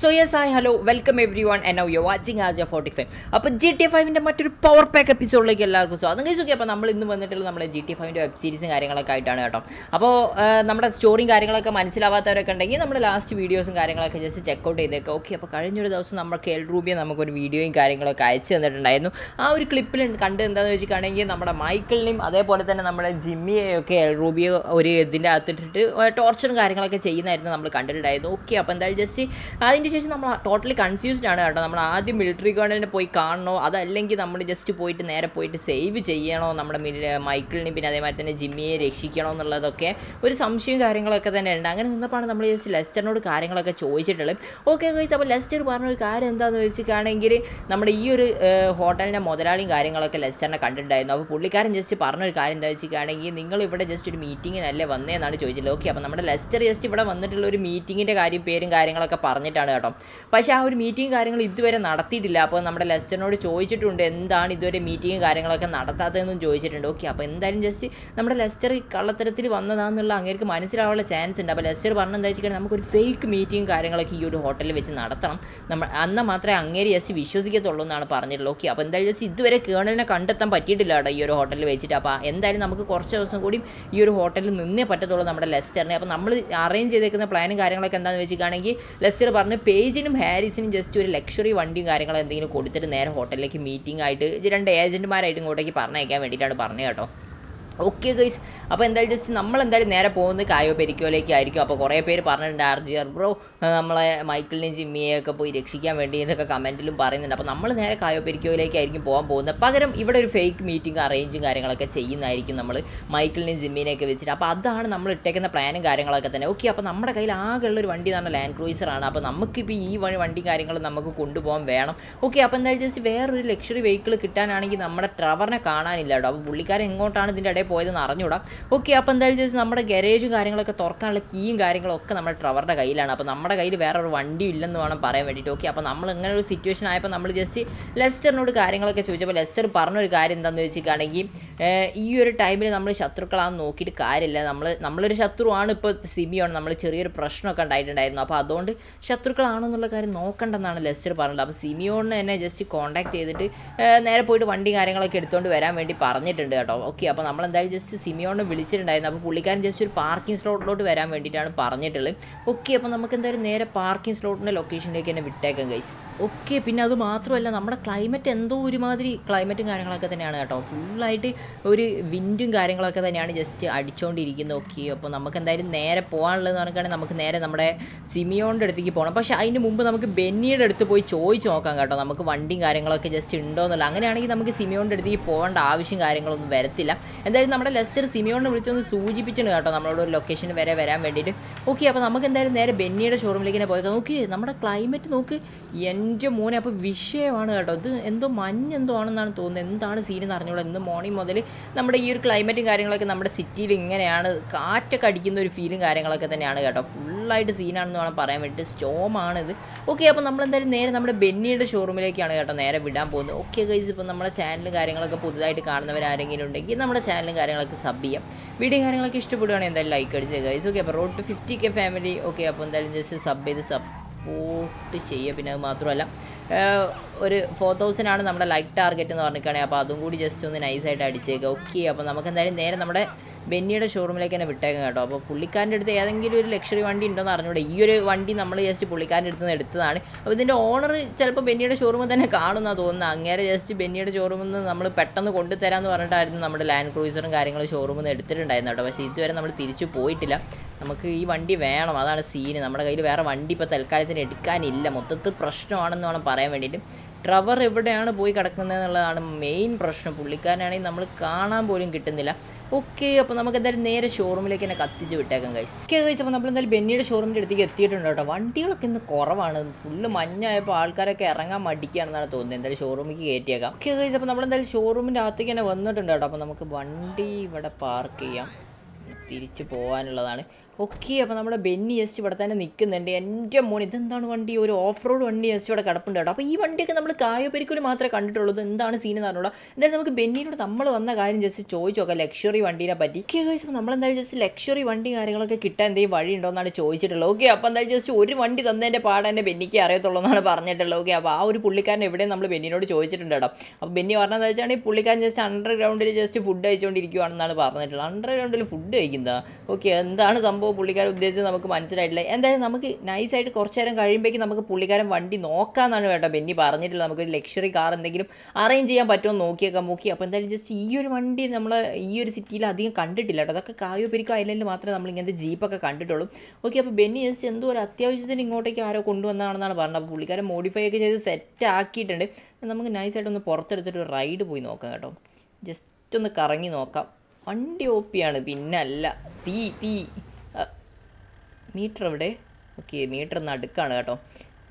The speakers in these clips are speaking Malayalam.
So yes hi hello welcome everyone and you watching ആജ forty five അപ്പോൾ ജി ടി ഫൈവിന്റെ മറ്റൊരു പവർ പാക്ക് എപ്പിസോഡിലേക്ക് എല്ലാവർക്കും സ്വാഗതം. കഴിച്ചു ഓക്കെ അപ്പോൾ നമ്മൾ ഇന്ന് വന്നിട്ടുള്ള നമ്മുടെ ജി ടി ഫൈവിന്റെ വെബ് സീരീസും കാര്യങ്ങളൊക്കെ ആയിട്ടാണ് കേട്ടോ. അപ്പോൾ നമ്മുടെ സ്റ്റോറിയും കാര്യങ്ങളൊക്കെ മനസ്സിലാവാത്തവരൊക്കെ ഉണ്ടെങ്കിൽ നമ്മുടെ ലാസ്റ്റ് വീഡിയോസും കാര്യങ്ങളൊക്കെ ജസ്റ്റ് ചെക്കൗട്ട് ചെയ്തേക്കാം. ഓക്കെ അപ്പോൾ കഴിഞ്ഞൊരു ദിവസം നമ്മൾ കെൽ റൂബിയെ നമുക്കൊരു വീഡിയോയും കാര്യങ്ങളൊക്കെ അയച്ചു തന്നിട്ടുണ്ടായിരുന്നു. ആ ഒരു ക്ലിപ്പിൽ കണ്ട് എന്താണെന്ന് വെച്ചിട്ടാണെങ്കിൽ നമ്മുടെ മൈക്കിളിനെയും അതേപോലെ തന്നെ നമ്മുടെ ജിമ്മിയെയൊക്കെ എൽ റൂബിയെ ഒരു ഇതിന്റെ അകത്തിട്ടിട്ട് ടോർച്ചറും കാര്യങ്ങളൊക്കെ ചെയ്യുന്നതായിരുന്നു നമ്മൾ കണ്ടിട്ടുണ്ടായിരുന്നു. ഓക്കെ അപ്പോൾ എന്തായാലും ജസ്റ്റ് അതിന് ശേഷം നമ്മൾ ടോട്ടലി കൺഫ്യൂസ്ഡ് ആണ് കേട്ടോ. നമ്മൾ ആദ്യം മിലിറ്ററി ഗവൺമെന്റിനെ പോയി കാണണോ? അതല്ലെങ്കിൽ നമ്മൾ ജസ്റ്റ് പോയിട്ട് നേരെ പോയിട്ട് സേവ് ചെയ്യണോ? നമ്മുടെ മൈക്കിളിനെയും പിന്നെ അതേമാതിരി തന്നെ ജിമ്മിയെ രക്ഷിക്കണോ എന്നുള്ളതൊക്കെ ഒരു സംശയവും കാര്യങ്ങളൊക്കെ തന്നെ ഉണ്ട്. അങ്ങനെ നിന്നപ്പോഴാണ് നമ്മൾ ജസ്റ്റ് ലെസ്റ്ററിനോട് കാര്യങ്ങളൊക്കെ ചോദിച്ചിട്ടുള്ളത്. ഓക്കെ ഗൈസ് അപ്പോൾ ലെസ്റ്റർ പറഞ്ഞൊരു കാര്യം എന്താണെന്ന് വെച്ചിട്ടാണെങ്കിൽ നമ്മുടെ ഈ ഒരു ഹോട്ടലിന്റെ മുതലാളിയും കാര്യങ്ങളൊക്കെ ലെസ്റ്ററിനെ കണ്ടിട്ടുണ്ടായിരുന്നു. അപ്പോൾ പുള്ളിക്കാരൻ ജസ്റ്റ് പറഞ്ഞൊരു കാര്യം എന്താ വെച്ചിട്ടാണെങ്കിൽ നിങ്ങൾ ഇവിടെ ജസ്റ്റ് ഒരു മീറ്റിങ്ങിനല്ലേ വന്നേന്നാണ് ചോദിച്ചത് ഓക്കെ അപ്പോൾ നമ്മുടെ ലെസ്റ്റർ ജസ്റ്റ് ഇവിടെ വന്നിട്ടുള്ള ഒരു മീറ്റിങ്ങിന്റെ കാര്യം പേരും കാര്യങ്ങളൊക്കെ പറഞ്ഞിട്ടാണ് കേട്ടോ. പക്ഷേ ആ ഒരു മീറ്റിംഗ് കാര്യങ്ങൾ ഇതുവരെ നടത്തിയിട്ടില്ല. അപ്പോൾ നമ്മുടെ ലെസ്റ്ററിനോട് ചോദിച്ചിട്ടുണ്ട് എന്താണ് ഇതുവരെ മീറ്റിംഗ് കാര്യങ്ങളൊക്കെ നടത്താത്തതെന്നും ചോദിച്ചിട്ടുണ്ട്. ഓക്കെ അപ്പോൾ എന്തായാലും ജസ്റ്റ് നമ്മുടെ ലെസ്റ്റർ കള്ളത്തരത്തിൽ വന്നതാണെന്നുള്ള അങ്ങേർക്ക് മനസ്സിലാവാനുള്ള ചാൻസ് ഉണ്ട്. അപ്പോൾ ലെസ്റ്റർ പറഞ്ഞെന്താ വെച്ചിട്ടുണ്ടെങ്കിൽ നമുക്കൊരു ഫേക്ക് മീറ്റിംഗ് കാര്യങ്ങളൊക്കെ ഈ ഒരു ഹോട്ടലിൽ വെച്ച് നടത്തണം. നമ്മൾ അന്ന് മാത്രമേ അങ്ങേര് ജസ്റ്റ് വിശ്വസിക്കത്തുള്ളൂ എന്നാണ് പറഞ്ഞിട്ടുള്ളത്. ഓക്കെ അപ്പോൾ എന്തായാലും ജസ്റ്റ് ഇതുവരെ കേണലിനെ കണ്ടെത്താൻ പറ്റിയിട്ടില്ല കേട്ടോ ഈ ഒരു ഹോട്ടലിൽ വെച്ചിട്ട്. അപ്പോൾ എന്തായാലും നമുക്ക് കുറച്ച് ദിവസം കൂടി ഈ ഒരു ഹോട്ടലിൽ നിന്നേ പറ്റത്തുള്ളൂ നമ്മുടെ ലെസ്റ്ററിനെ. അപ്പോൾ നമ്മൾ അറേഞ്ച് ചെയ്തേക്കുന്ന പ്ലാനും കാര്യങ്ങളൊക്കെ എന്താണെന്ന് വെച്ചിട്ടാണെങ്കിൽ ലെസ്റ്റർ പറഞ്ഞ് പേജിനും ഹാരിസിനും ജസ്റ്റ് ഒരു ലക്ഷറി വണ്ടിയും കാര്യങ്ങളും എന്തെങ്കിലും കൊടുത്തിട്ട് നേരെ ഹോട്ടലിലേക്ക് മീറ്റിംഗ് ആയിട്ട് രണ്ട് ഏജന്റുമാരായിട്ട് ഇങ്ങോട്ടേക്ക് പറഞ്ഞയക്കാൻ വേണ്ടിയിട്ടാണ് പറഞ്ഞത് കേട്ടോ. ഓക്കെ ഗൈസ് അപ്പോൾ എന്തായാലും ജസ്റ്റ് നമ്മൾ എന്തായാലും നേരെ പോകുന്നത് കായോ പെരിക്കോയിലേക്ക് ആയിരിക്കും. അപ്പോൾ കുറേ പേര് പറഞ്ഞിട്ടുണ്ട് ആർ ജി ആർ ബ്രോ നമ്മളെ മൈക്കിളിനെയും ജിമ്മിയെയൊക്കെ പോയി രക്ഷിക്കാൻ വേണ്ടി എന്നൊക്കെ കമന്റിലും പറയുന്നുണ്ട്. അപ്പോൾ നമ്മൾ നേരെ കായോ പെരിക്കോയിലേക്കായിരിക്കും പോകാൻ പോകുന്നത്. പകരം ഇവിടെ ഒരു ഫേക്ക് മീറ്റിംഗ് അറേഞ്ചും കാര്യങ്ങളൊക്കെ ചെയ്യുന്നതായിരിക്കും നമ്മൾ മൈക്കിളിനെയും ജിമ്മിനെയൊക്കെ വെച്ചിട്ട്. അപ്പോൾ അതാണ് നമ്മൾ ഇട്ടേക്കുന്ന പ്ലാനും കാര്യങ്ങളൊക്കെ തന്നെ. ഓക്കെ അപ്പോൾ നമ്മുടെ കയ്യിൽ ആകെയുള്ള ഒരു വണ്ടി പറഞ്ഞാൽ ലാൻഡ് ക്രൂയിസറാണ് അപ്പോൾ നമുക്കിപ്പോൾ ഈ വണ്ടി കാര്യങ്ങളും നമുക്ക് കൊണ്ടുപോകാൻ വേണം. ഓക്കെ അപ്പോൾ എന്തായാലും ജസ്റ്റ് വേറൊരു ലക്ഷറി വെഹിക്കിൾ കിട്ടാനാണെങ്കിൽ നമ്മുടെ ട്രവറിനെ കാണാനില്ല കേട്ടോ. അപ്പോൾ പുള്ളിക്കാരൻ എങ്ങോട്ടാണ് ഇതിന്റെ ഇടയിൽ പോയതെന്ന് അറിഞ്ഞൂടാം ഓക്കെ അപ്പോൾ എന്തായാലും ചോദിച്ചാൽ നമ്മുടെ ഗരേജും കാര്യങ്ങളൊക്കെ തുറക്കാനുള്ള കീയും കാര്യങ്ങളൊക്കെ നമ്മുടെ ട്രവറുടെ കയ്യിലാണ്. അപ്പോൾ നമ്മുടെ കയ്യിൽ വേറെ ഒരു വണ്ടിയും ഇല്ലെന്ന് വേണം പറയാൻ വേണ്ടിയിട്ട്. ഓക്കെ അപ്പോൾ നമ്മൾ ഇങ്ങനെ ഒരു സിറ്റുവേഷൻ ആയപ്പോൾ നമ്മൾ ജസ്റ്റ് ലെസ്റ്ററിനോട് കാര്യങ്ങളൊക്കെ ചോദിച്ചപ്പോൾ ലെസ്റ്റർ പറഞ്ഞൊരു കാര്യം എന്താണെന്ന് ചോദിച്ചിട്ടാണെങ്കിൽ ഈ ഒരു ടൈമിൽ നമ്മൾ ശത്രുക്കളാണെന്ന് നോക്കിയിട്ട് കാര്യമില്ല. നമ്മൾ നമ്മളൊരു ശത്രുവാണ് ഇപ്പോൾ സിമിയാണ് നമ്മൾ ചെറിയൊരു പ്രശ്നമൊക്കെ ഉണ്ടായിട്ടുണ്ടായിരുന്നു. അപ്പോൾ അതുകൊണ്ട് ശത്രുക്കളാണെന്നുള്ള കാര്യം നോക്കണ്ടെന്നാണ് ലെസ്റ്റർ പറഞ്ഞത്. അപ്പോൾ സിമിയോണിനെ എന്നെ ജസ്റ്റ് കോൺടാക്ട് ചെയ്തിട്ട് നേരെ പോയിട്ട് വണ്ടി കാര്യങ്ങളൊക്കെ എടുത്തുകൊണ്ട് വരാൻ വേണ്ടി പറഞ്ഞിട്ടുണ്ട് കേട്ടോ. ഓക്കെ അപ്പോൾ നമ്മൾ എന്തായാലും ജസ്റ്റ് സിമിയോണിനെ വിളിച്ചിട്ടുണ്ടായിരുന്നു. അപ്പോൾ പുള്ളിക്കാരൻ ജസ്റ്റ് ഒരു പാർക്കിംഗ് സ്ലോട്ടിലോട്ട് വരാൻ വേണ്ടിയിട്ടാണ് പറഞ്ഞിട്ടുള്ളത്. ഓക്കെ അപ്പോൾ നമുക്ക് എന്തായാലും നേരെ പാർക്കിംഗ് സ്ലോട്ടിന്റെ ലൊക്കേഷനിലേക്ക് തന്നെ വിട്ടേക്കാം ഗൈസ് ഓക്കെ പിന്നെ അത് മാത്രമല്ല നമ്മുടെ ക്ലൈമറ്റ് എന്തോ ഒരുമാതിരി ക്ലൈമറ്റും കാര്യങ്ങളൊക്കെ തന്നെയാണ് കേട്ടോ. ഫുള്ളായിട്ട് ഒരു വിൻഡും കാര്യങ്ങളൊക്കെ തന്നെയാണ് ജസ്റ്റ് അടിച്ചുകൊണ്ടിരിക്കുന്നത് ഓക്കെ അപ്പോൾ നമുക്ക് എന്തായാലും നേരെ പോകാനുള്ളതെന്ന് പറഞ്ഞാൽ നമുക്ക് നേരെ നമ്മുടെ സിമിയോണിന്റെ അടുത്തേക്ക് പോകണം പക്ഷേ അതിന് മുമ്പ് നമുക്ക് ബെന്നിയുടെ അടുത്ത് പോയി ചോദിച്ച് നോക്കാം കേട്ടോ. നമുക്ക് വണ്ടിയും കാര്യങ്ങളൊക്കെ ജസ്റ്റ് ഉണ്ടോ എന്നുള്ളത് അങ്ങനെയാണെങ്കിൽ നമുക്ക് സിമിയോണിന്റെ അടുത്തേക്ക് പോകേണ്ട ആവശ്യം കാര്യങ്ങളൊന്നും വരത്തില്ല. എന്തായാലും നമ്മുടെ ലെസ്റ്റർ സിമിയോണിനെ വിളിച്ചൊന്ന് സൂചിപ്പിച്ചിട്ടുണ്ട് കേട്ടോ. നമ്മളോട് ഒരു ലൊക്കേഷൻ വരെ വരാൻ വേണ്ടിയിട്ട്. ഓക്കെ അപ്പോൾ നമുക്ക് എന്തായാലും നേരെ ബെന്നിയുടെ ഷോറൂമിലേക്ക് തന്നെ പോയത് നോക്കി നമ്മുടെ ക്ലൈമറ്റ് നോക്ക്. എന്റെ മോനെ അപ്പോൾ വിഷയമാണ് കേട്ടോ. ഇത് എന്തോ മഞ്ഞ് എന്തോ ആണെന്നാണ് തോന്നുന്നത്. എന്താണ് സീൻ എന്ന് അറിഞ്ഞോളൂ ഇന്ന് മോർണിംഗ് മുതൽ നമ്മുടെ ഈ ഒരു ക്ലൈമറ്റും കാര്യങ്ങളൊക്കെ നമ്മുടെ സിറ്റിയിൽ ഇങ്ങനെയാണ്. കാറ്റൊക്കെ അടിക്കുന്ന ഒരു ഫീലും കാര്യങ്ങളൊക്കെ തന്നെയാണ് കേട്ടോ. ഫുള്ളായിട്ട് സീനാണെന്ന് വേണം പറയാൻ വേണ്ടിയിട്ട്. സ്റ്റോമാണിത് ഓക്കെ അപ്പോൾ നമ്മൾ എന്തായാലും നേരെ നമ്മുടെ ബെന്നിയുടെ ഷോറൂമിലേക്കാണ് കേട്ടോ നേരെ വിടാൻ പോകുന്നത്. ഓക്കെ ഗൈസ് ഇപ്പോൾ നമ്മുടെ ചാനലും കാര്യങ്ങളൊക്കെ പുതുതായിട്ട് കാണുന്നവരാരെങ്കിലും ഉണ്ടെങ്കിൽ നമ്മുടെ ചാനലും കാര്യങ്ങളൊക്കെ സബ് ചെയ്യാം. വീഡിയോ കാര്യങ്ങളൊക്കെ ഇഷ്ടപ്പെടുകയാണെങ്കിൽ എന്തായാലും ലൈക്ക് അടിച്ച് ഗൈസ് ഓക്കെ അപ്പോൾ road to fifty K family okay അപ്പോൾ എന്തായാലും ജസ്റ്റ് സബ് ചെയ്ത് സപ്പോർട്ട് ചെയ്യുക. പിന്നെ അത് മാത്രമല്ല ഒരു ഫോർ തൗസൻഡ് ആണ് നമ്മുടെ ലൈക്ക് ടാർഗറ്റ് എന്ന് പറഞ്ഞിരിക്കുകയാണെങ്കിൽ അപ്പോൾ അതും കൂടി ജസ്റ്റ് ഒന്ന് നൈസായിട്ട് അടിച്ചേക്കുക ഓക്കെ അപ്പോൾ നമുക്ക് എന്തായാലും നേരെ നമ്മുടെ ബെന്നിയുടെ ഷോറൂമിലേക്ക് തന്നെ വിട്ടേക്കാം കേട്ടോ. അപ്പോൾ പുള്ളിക്കാരന്റെ അടുത്ത് ഏതെങ്കിലും ഒരു ലക്ഷറി വണ്ടി ഉണ്ടോയെന്ന് അറിഞ്ഞൂടെ. ഈ ഒരു വണ്ടി നമ്മൾ ജസ്റ്റ് പുള്ളിക്കാരന്റെ അടുത്ത് നിന്ന് എടുത്തതാണ്. അപ്പോൾ ഇതിന്റെ ഓണർ ചിലപ്പോൾ ബെന്നിയുടെ ഷോറൂമിൽ തന്നെ കാണുമെന്നാണ് തോന്നുന്നത് അങ്ങേരെ ജസ്റ്റ് ബെന്നിയുടെ ഷോറൂമിൽ നിന്ന് നമ്മൾ പെട്ടെന്ന് കൊണ്ടുതരാമെന്ന് പറഞ്ഞിട്ടായിരുന്നു നമ്മുടെ ലാൻഡ് ക്രൂസറും കാര്യങ്ങളും ഷോറൂമിൽ നിന്ന് എടുത്തിട്ടുണ്ടായിരുന്നു കേട്ടോ. പക്ഷേ ഇതുവരെ നമ്മൾ തിരിച്ചു പോയിട്ടില്ല. നമുക്ക് ഈ വണ്ടി വേണം. അതാണ് സീന് നമ്മുടെ കയ്യിൽ വേറെ വണ്ടി ഇപ്പോൾ തൽക്കാലത്തിന് എടുക്കാനില്ല. മൊത്തത്തിൽ പ്രശ്നമാണെന്ന് വേണം പറയാൻ വേണ്ടിയിട്ട്. ട്രവർ എവിടെയാണ് പോയി കിടക്കുന്നത് എന്നുള്ളതാണ് മെയിൻ പ്രശ്നം. പുള്ളിക്കാരനാണെങ്കിൽ നമ്മൾ കാണാൻ പോലും കിട്ടുന്നില്ല. ഓക്കെ അപ്പോൾ നമുക്ക് എന്തായാലും നേരെ ഷോറൂമിലേക്ക് തന്നെ കത്തിച്ച് വിട്ടേക്കാം കൈസ് ഓക്കെ കൈസ് അപ്പോൾ നമ്മൾ എന്തായാലും ബെന്നിയുടെ ഷോറൂമിന്റെ അടുത്തേക്ക് എത്തിയിട്ടുണ്ട് കേട്ടോ. വണ്ടികളൊക്കെ ഇന്ന് കുറവാണ്. ഫുള്ള് മഞ്ഞായപ്പോൾ ആൾക്കാരൊക്കെ ഇറങ്ങാൻ മടിക്കുകയാണെന്നാണ് തോന്നുന്നത്. എന്തായാലും ഷോറൂമിലേക്ക് കയറ്റിയേക്കാം ഓക്കെ കൈസ് അപ്പോൾ നമ്മൾ നമ്മളെന്തായാലും ഷോറൂമിന്റെ അകത്തേക്ക് തന്നെ വന്നിട്ടുണ്ട് കേട്ടോ. അപ്പോൾ നമുക്ക് വണ്ടി ഇവിടെ പാർക്ക് ചെയ്യാം. തിരിച്ച് പോകാനുള്ളതാണ്. ഓക്കെ അപ്പോൾ നമ്മുടെ ബെന്നി എസ് ഇവിടെ തന്നെ നിൽക്കുന്നുണ്ട് എന്റെ മോൻ ഇതെന്താണ് വണ്ടി? ഒരു ഓഫ് റോഡ് വണ്ടി എസ് ഇവിടെ കിടപ്പുണ്ട് കേട്ടോ. അപ്പോൾ ഈ വണ്ടിയൊക്കെ നമ്മൾ കായപ്പെരിക്കൽ മാത്രമേ കണ്ടിട്ടുള്ളൂ. എന്താണ് സീൻ എന്ന് പറഞ്ഞുള്ളൂ എന്തായാലും നമുക്ക് ബെന്നിയോട് നമ്മൾ വന്ന കാര്യം ജസ്റ്റ് ചോദിച്ചു നോക്കാം. ലക്ഷറി വണ്ടീനെ പറ്റി. ഓക്കെ കഴിച്ചപ്പോൾ നമ്മളെന്തായാലും ജസ്റ്റ് ലക്ഷറി വണ്ടി കാര്യങ്ങളൊക്കെ കിട്ടാൻ എന്തെങ്കിലും വഴി ഉണ്ടോ എന്നാണ് ചോദിച്ചിട്ടുള്ളത്. ഓക്കെ അപ്പോൾ എന്തായാലും ജസ്റ്റ് ഒരു വണ്ടി തന്നതിന്റെ പാട് തന്നെ ബെന്നിക്ക് അറിയത്തുള്ളൂ എന്നാണ് പറഞ്ഞിട്ടുള്ളത്. ഓക്കെ അപ്പോൾ ആ ഒരു പുള്ളിക്കാരൻ എവിടെ നമ്മൾ ബെന്നിനോട് ചോദിച്ചിട്ടുണ്ട് കേട്ടോ. അപ്പോൾ ബെന്നി പറഞ്ഞതെന്ന് വെച്ചാൽ ഈ പുള്ളിക്കാരൻ ജസ്റ്റ് അണ്ടർഗ്രൗണ്ടിൽ ജസ്റ്റ് ഫുഡ് കഴിച്ചുകൊണ്ടിരിക്കുകയാണെന്നാണ് പറഞ്ഞിട്ടുള്ളത്. അണ്ടർഗ്രൗണ്ടിൽ ഫുഡ് കഴിക്കുന്നത്. ഓക്കെ എന്താണ് സംഭവം? പുള്ളിക്കാരൻ ഉദ്ദേശിച്ചത് നമുക്ക് മനസ്സിലായിട്ടില്ല. എന്തായാലും നമുക്ക് നൈസായിട്ട് കുറച്ച് നേരം കഴിയുമ്പോഴേക്കും നമുക്ക് പുള്ളിക്കാരൻ വണ്ടി നോക്കാമെന്നാണ് കേട്ടോ ബെന്നി പറഞ്ഞിട്ടുള്ളത്. നമുക്കൊരു ലക്ഷറി കാർ എന്തെങ്കിലും അറേഞ്ച് ചെയ്യാൻ പറ്റുമോ നോക്കിയേക്കാം നോക്കി. അപ്പോൾ എന്തായാലും ജസ്റ്റ് ഈ ഒരു വണ്ടി നമ്മൾ ഈ ഒരു സിറ്റിയിൽ അധികം കണ്ടിട്ടില്ല കേട്ടോ. അതൊക്കെ കായോ പെരിക്കോ ഐലൻഡിൽ മാത്രമേ നമ്മൾ ഇങ്ങനത്തെ ജീപ്പൊക്കെ കണ്ടിട്ടുള്ളൂ. ഓക്കെ അപ്പോൾ ബെന്നി ജസ്റ്റ് എന്തോ ഒരു അത്യാവശ്യത്തിന് ഇങ്ങോട്ടേക്ക് ആരോ കൊണ്ടുവന്നതാണെന്നാണ് പറഞ്ഞത്. അപ്പോൾ പുള്ളിക്കാരൻ മോഡിഫൈ ഒക്കെ ചെയ്ത് സെറ്റ് ആക്കിയിട്ടുണ്ട്. നമുക്ക് നൈസായിട്ട് ഒന്ന് പുറത്തെടുത്തിട്ട് ഒരു റൈഡ് പോയി നോക്കാം കേട്ടോ. ജസ്റ്റ് ഒന്ന് കറങ്ങി നോക്കാം. വണ്ടി ഓപ്പിയാണ് പിന്നല്ല. തീ തീ. മീറ്റർ എവിടെ ഓക്കെ മീറ്റർ നടുക്കാണ് കേട്ടോ.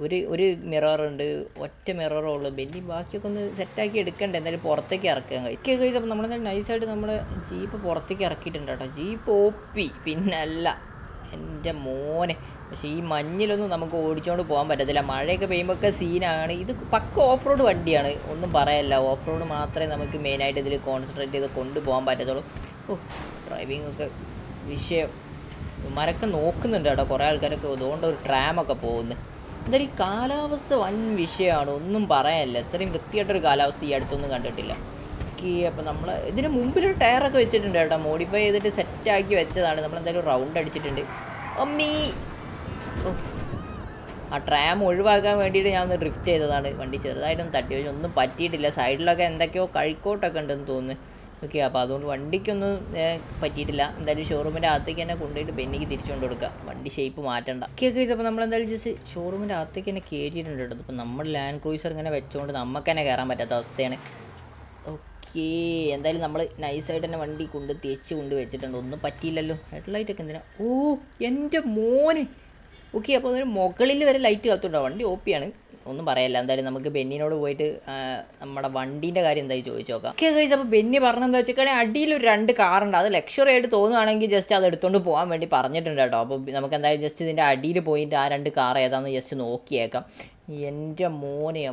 ഒരു ഒരു മിററുണ്ട് ഒറ്റ മിററേ ഉള്ളൂ. ബെല്ലി ബാക്കിയൊക്കെ ഒന്ന് സെറ്റാക്കി എടുക്കണ്ടേ. എന്തായാലും പുറത്തേക്ക് ഇറക്കാൻ കഴിയും. ഒക്കെ കഴിച്ച് അപ്പോൾ നമ്മളെന്തായാലും നൈസായിട്ട് നമ്മുടെ ജീപ്പ് പുറത്തേക്ക് ഇറക്കിയിട്ടുണ്ട് കേട്ടോ. ജീപ്പ് ഓപ്പി പിന്നല്ല എന്റെ മോനെ. പക്ഷേ ഈ മഞ്ഞിലൊന്നും നമുക്ക് ഓടിച്ചുകൊണ്ട് പോകാൻ പറ്റത്തില്ല. മഴയൊക്കെ പെയ്യുമ്പോഴൊക്കെ സീനാണ് ഇത് പക്ക ഓഫ് റോഡ് വണ്ടിയാണ്. ഒന്നും പറയല്ല. ഓഫ് റോഡ് മാത്രമേ നമുക്ക് മെയിനായിട്ട് ഇതിൽ കോൺസെൻട്രേറ്റ് ചെയ്ത് കൊണ്ടുപോകാൻ പറ്റത്തുള്ളൂ. ഓ ഡ്രൈവിംഗ് ഒക്കെ വിഷയം. മരൊക്കെ നോക്കുന്നുണ്ട് കേട്ടോ. കുറേ ആൾക്കാരൊക്കെ അതുകൊണ്ട് ഒരു ട്രാമൊക്കെ പോകുന്നു. എന്തായാലും ഈ കാലാവസ്ഥ വൻ വിഷയമാണ്. ഒന്നും പറയാനില്ല. ഇത്രയും വൃത്തിയായിട്ടൊരു കാലാവസ്ഥ ഈ അടുത്തൊന്നും കണ്ടിട്ടില്ല. ഓക്കെ അപ്പോൾ നമ്മൾ ഇതിന് മുമ്പിലൊരു ടയറൊക്കെ വെച്ചിട്ടുണ്ട് കേട്ടോ. മോഡിഫൈ ചെയ്തിട്ട് സെറ്റാക്കി വെച്ചതാണ്. നമ്മൾ എന്തായാലും റൗണ്ട് അടിച്ചിട്ടുണ്ട്. അമ്മീ! ആ ട്രാം ഒഴിവാക്കാൻ വേണ്ടിയിട്ട് ഞാൻ ഒന്ന് ഡ്രിഫ്റ്റ് ചെയ്തതാണ്. വണ്ടി ചെറുതായിട്ടൊന്നും തട്ടി പക്ഷെ ഒന്നും പറ്റിയിട്ടില്ല. സൈഡിലൊക്കെ എന്തൊക്കെയോ കഴിക്കോട്ടൊക്കെ ഉണ്ടെന്ന് തോന്നുന്നു. ഓക്കെ അപ്പോൾ അതുകൊണ്ട് വണ്ടിക്കൊന്നും പറ്റിയിട്ടില്ല. എന്തായാലും ഷോറൂമിന്റെ അകത്തേക്ക് തന്നെ കൊണ്ടുപോയിട്ട് ബെന്നിക്ക് തിരിച്ചുകൊണ്ട് കൊടുക്കുക വണ്ടി ഷേപ്പ് മാറ്റണ്ട. ഓക്കെ ഓക്കെ അപ്പോൾ നമ്മൾ എന്തായാലും ജസ്റ്റ് ഷോറൂമിന്റെ അകത്തേക്ക് തന്നെ കയറ്റിയിട്ടുണ്ട് കേട്ടോ. ഇപ്പോൾ നമ്മൾ ലാൻഡ് ക്രൂസർ ഇങ്ങനെ വെച്ചുകൊണ്ട് നമുക്ക് തന്നെ കയറാൻ പറ്റാത്ത അവസ്ഥയാണ്. ഓക്കെ എന്തായാലും നമ്മൾ നൈസായിട്ട് തന്നെ വണ്ടി കൊണ്ട് തേച്ച് കൊണ്ട് വെച്ചിട്ടുണ്ട്. ഒന്നും പറ്റിയില്ലല്ലോ. ഹെഡ്ലൈറ്റ് ഒക്കെ എന്തിനാ? ഓ എന്റെ മോനെ. ഓക്കെ അപ്പോൾ അതിന് മുകളിൽ വരെ ലൈറ്റ് കത്തുണ്ടോ? വണ്ടി ഓപ്പിയാണ് ഒന്നും പറയല്ല. എന്തായാലും നമുക്ക് ബെന്നിനോട് പോയിട്ട് നമ്മുടെ വണ്ടീന്റെ കാര്യം എന്തായാലും ചോദിച്ചു നോക്കാം. ഓക്കെ കഴിച്ച് അപ്പോൾ ബെന്നി പറഞ്ഞെന്താ വെച്ചിട്ടുണ്ടെങ്കിൽ അടിയിൽ ഒരു രണ്ട് കാറുണ്ട്. അത് ലക്ഷറി ആയിട്ട് തോന്നുകയാണെങ്കിൽ ജസ്റ്റ് അത് എടുത്തുകൊണ്ട് പോകാൻ വേണ്ടി പറഞ്ഞിട്ടുണ്ട് കേട്ടോ. അപ്പോൾ നമുക്ക് എന്തായാലും ജസ്റ്റ് ഇതിന്റെ അടിയിൽ പോയിട്ട് ആ രണ്ട് കാർ ഏതാണെന്ന് ജസ്റ്റ് നോക്കിയേക്കാം. എന്റെ മോനെ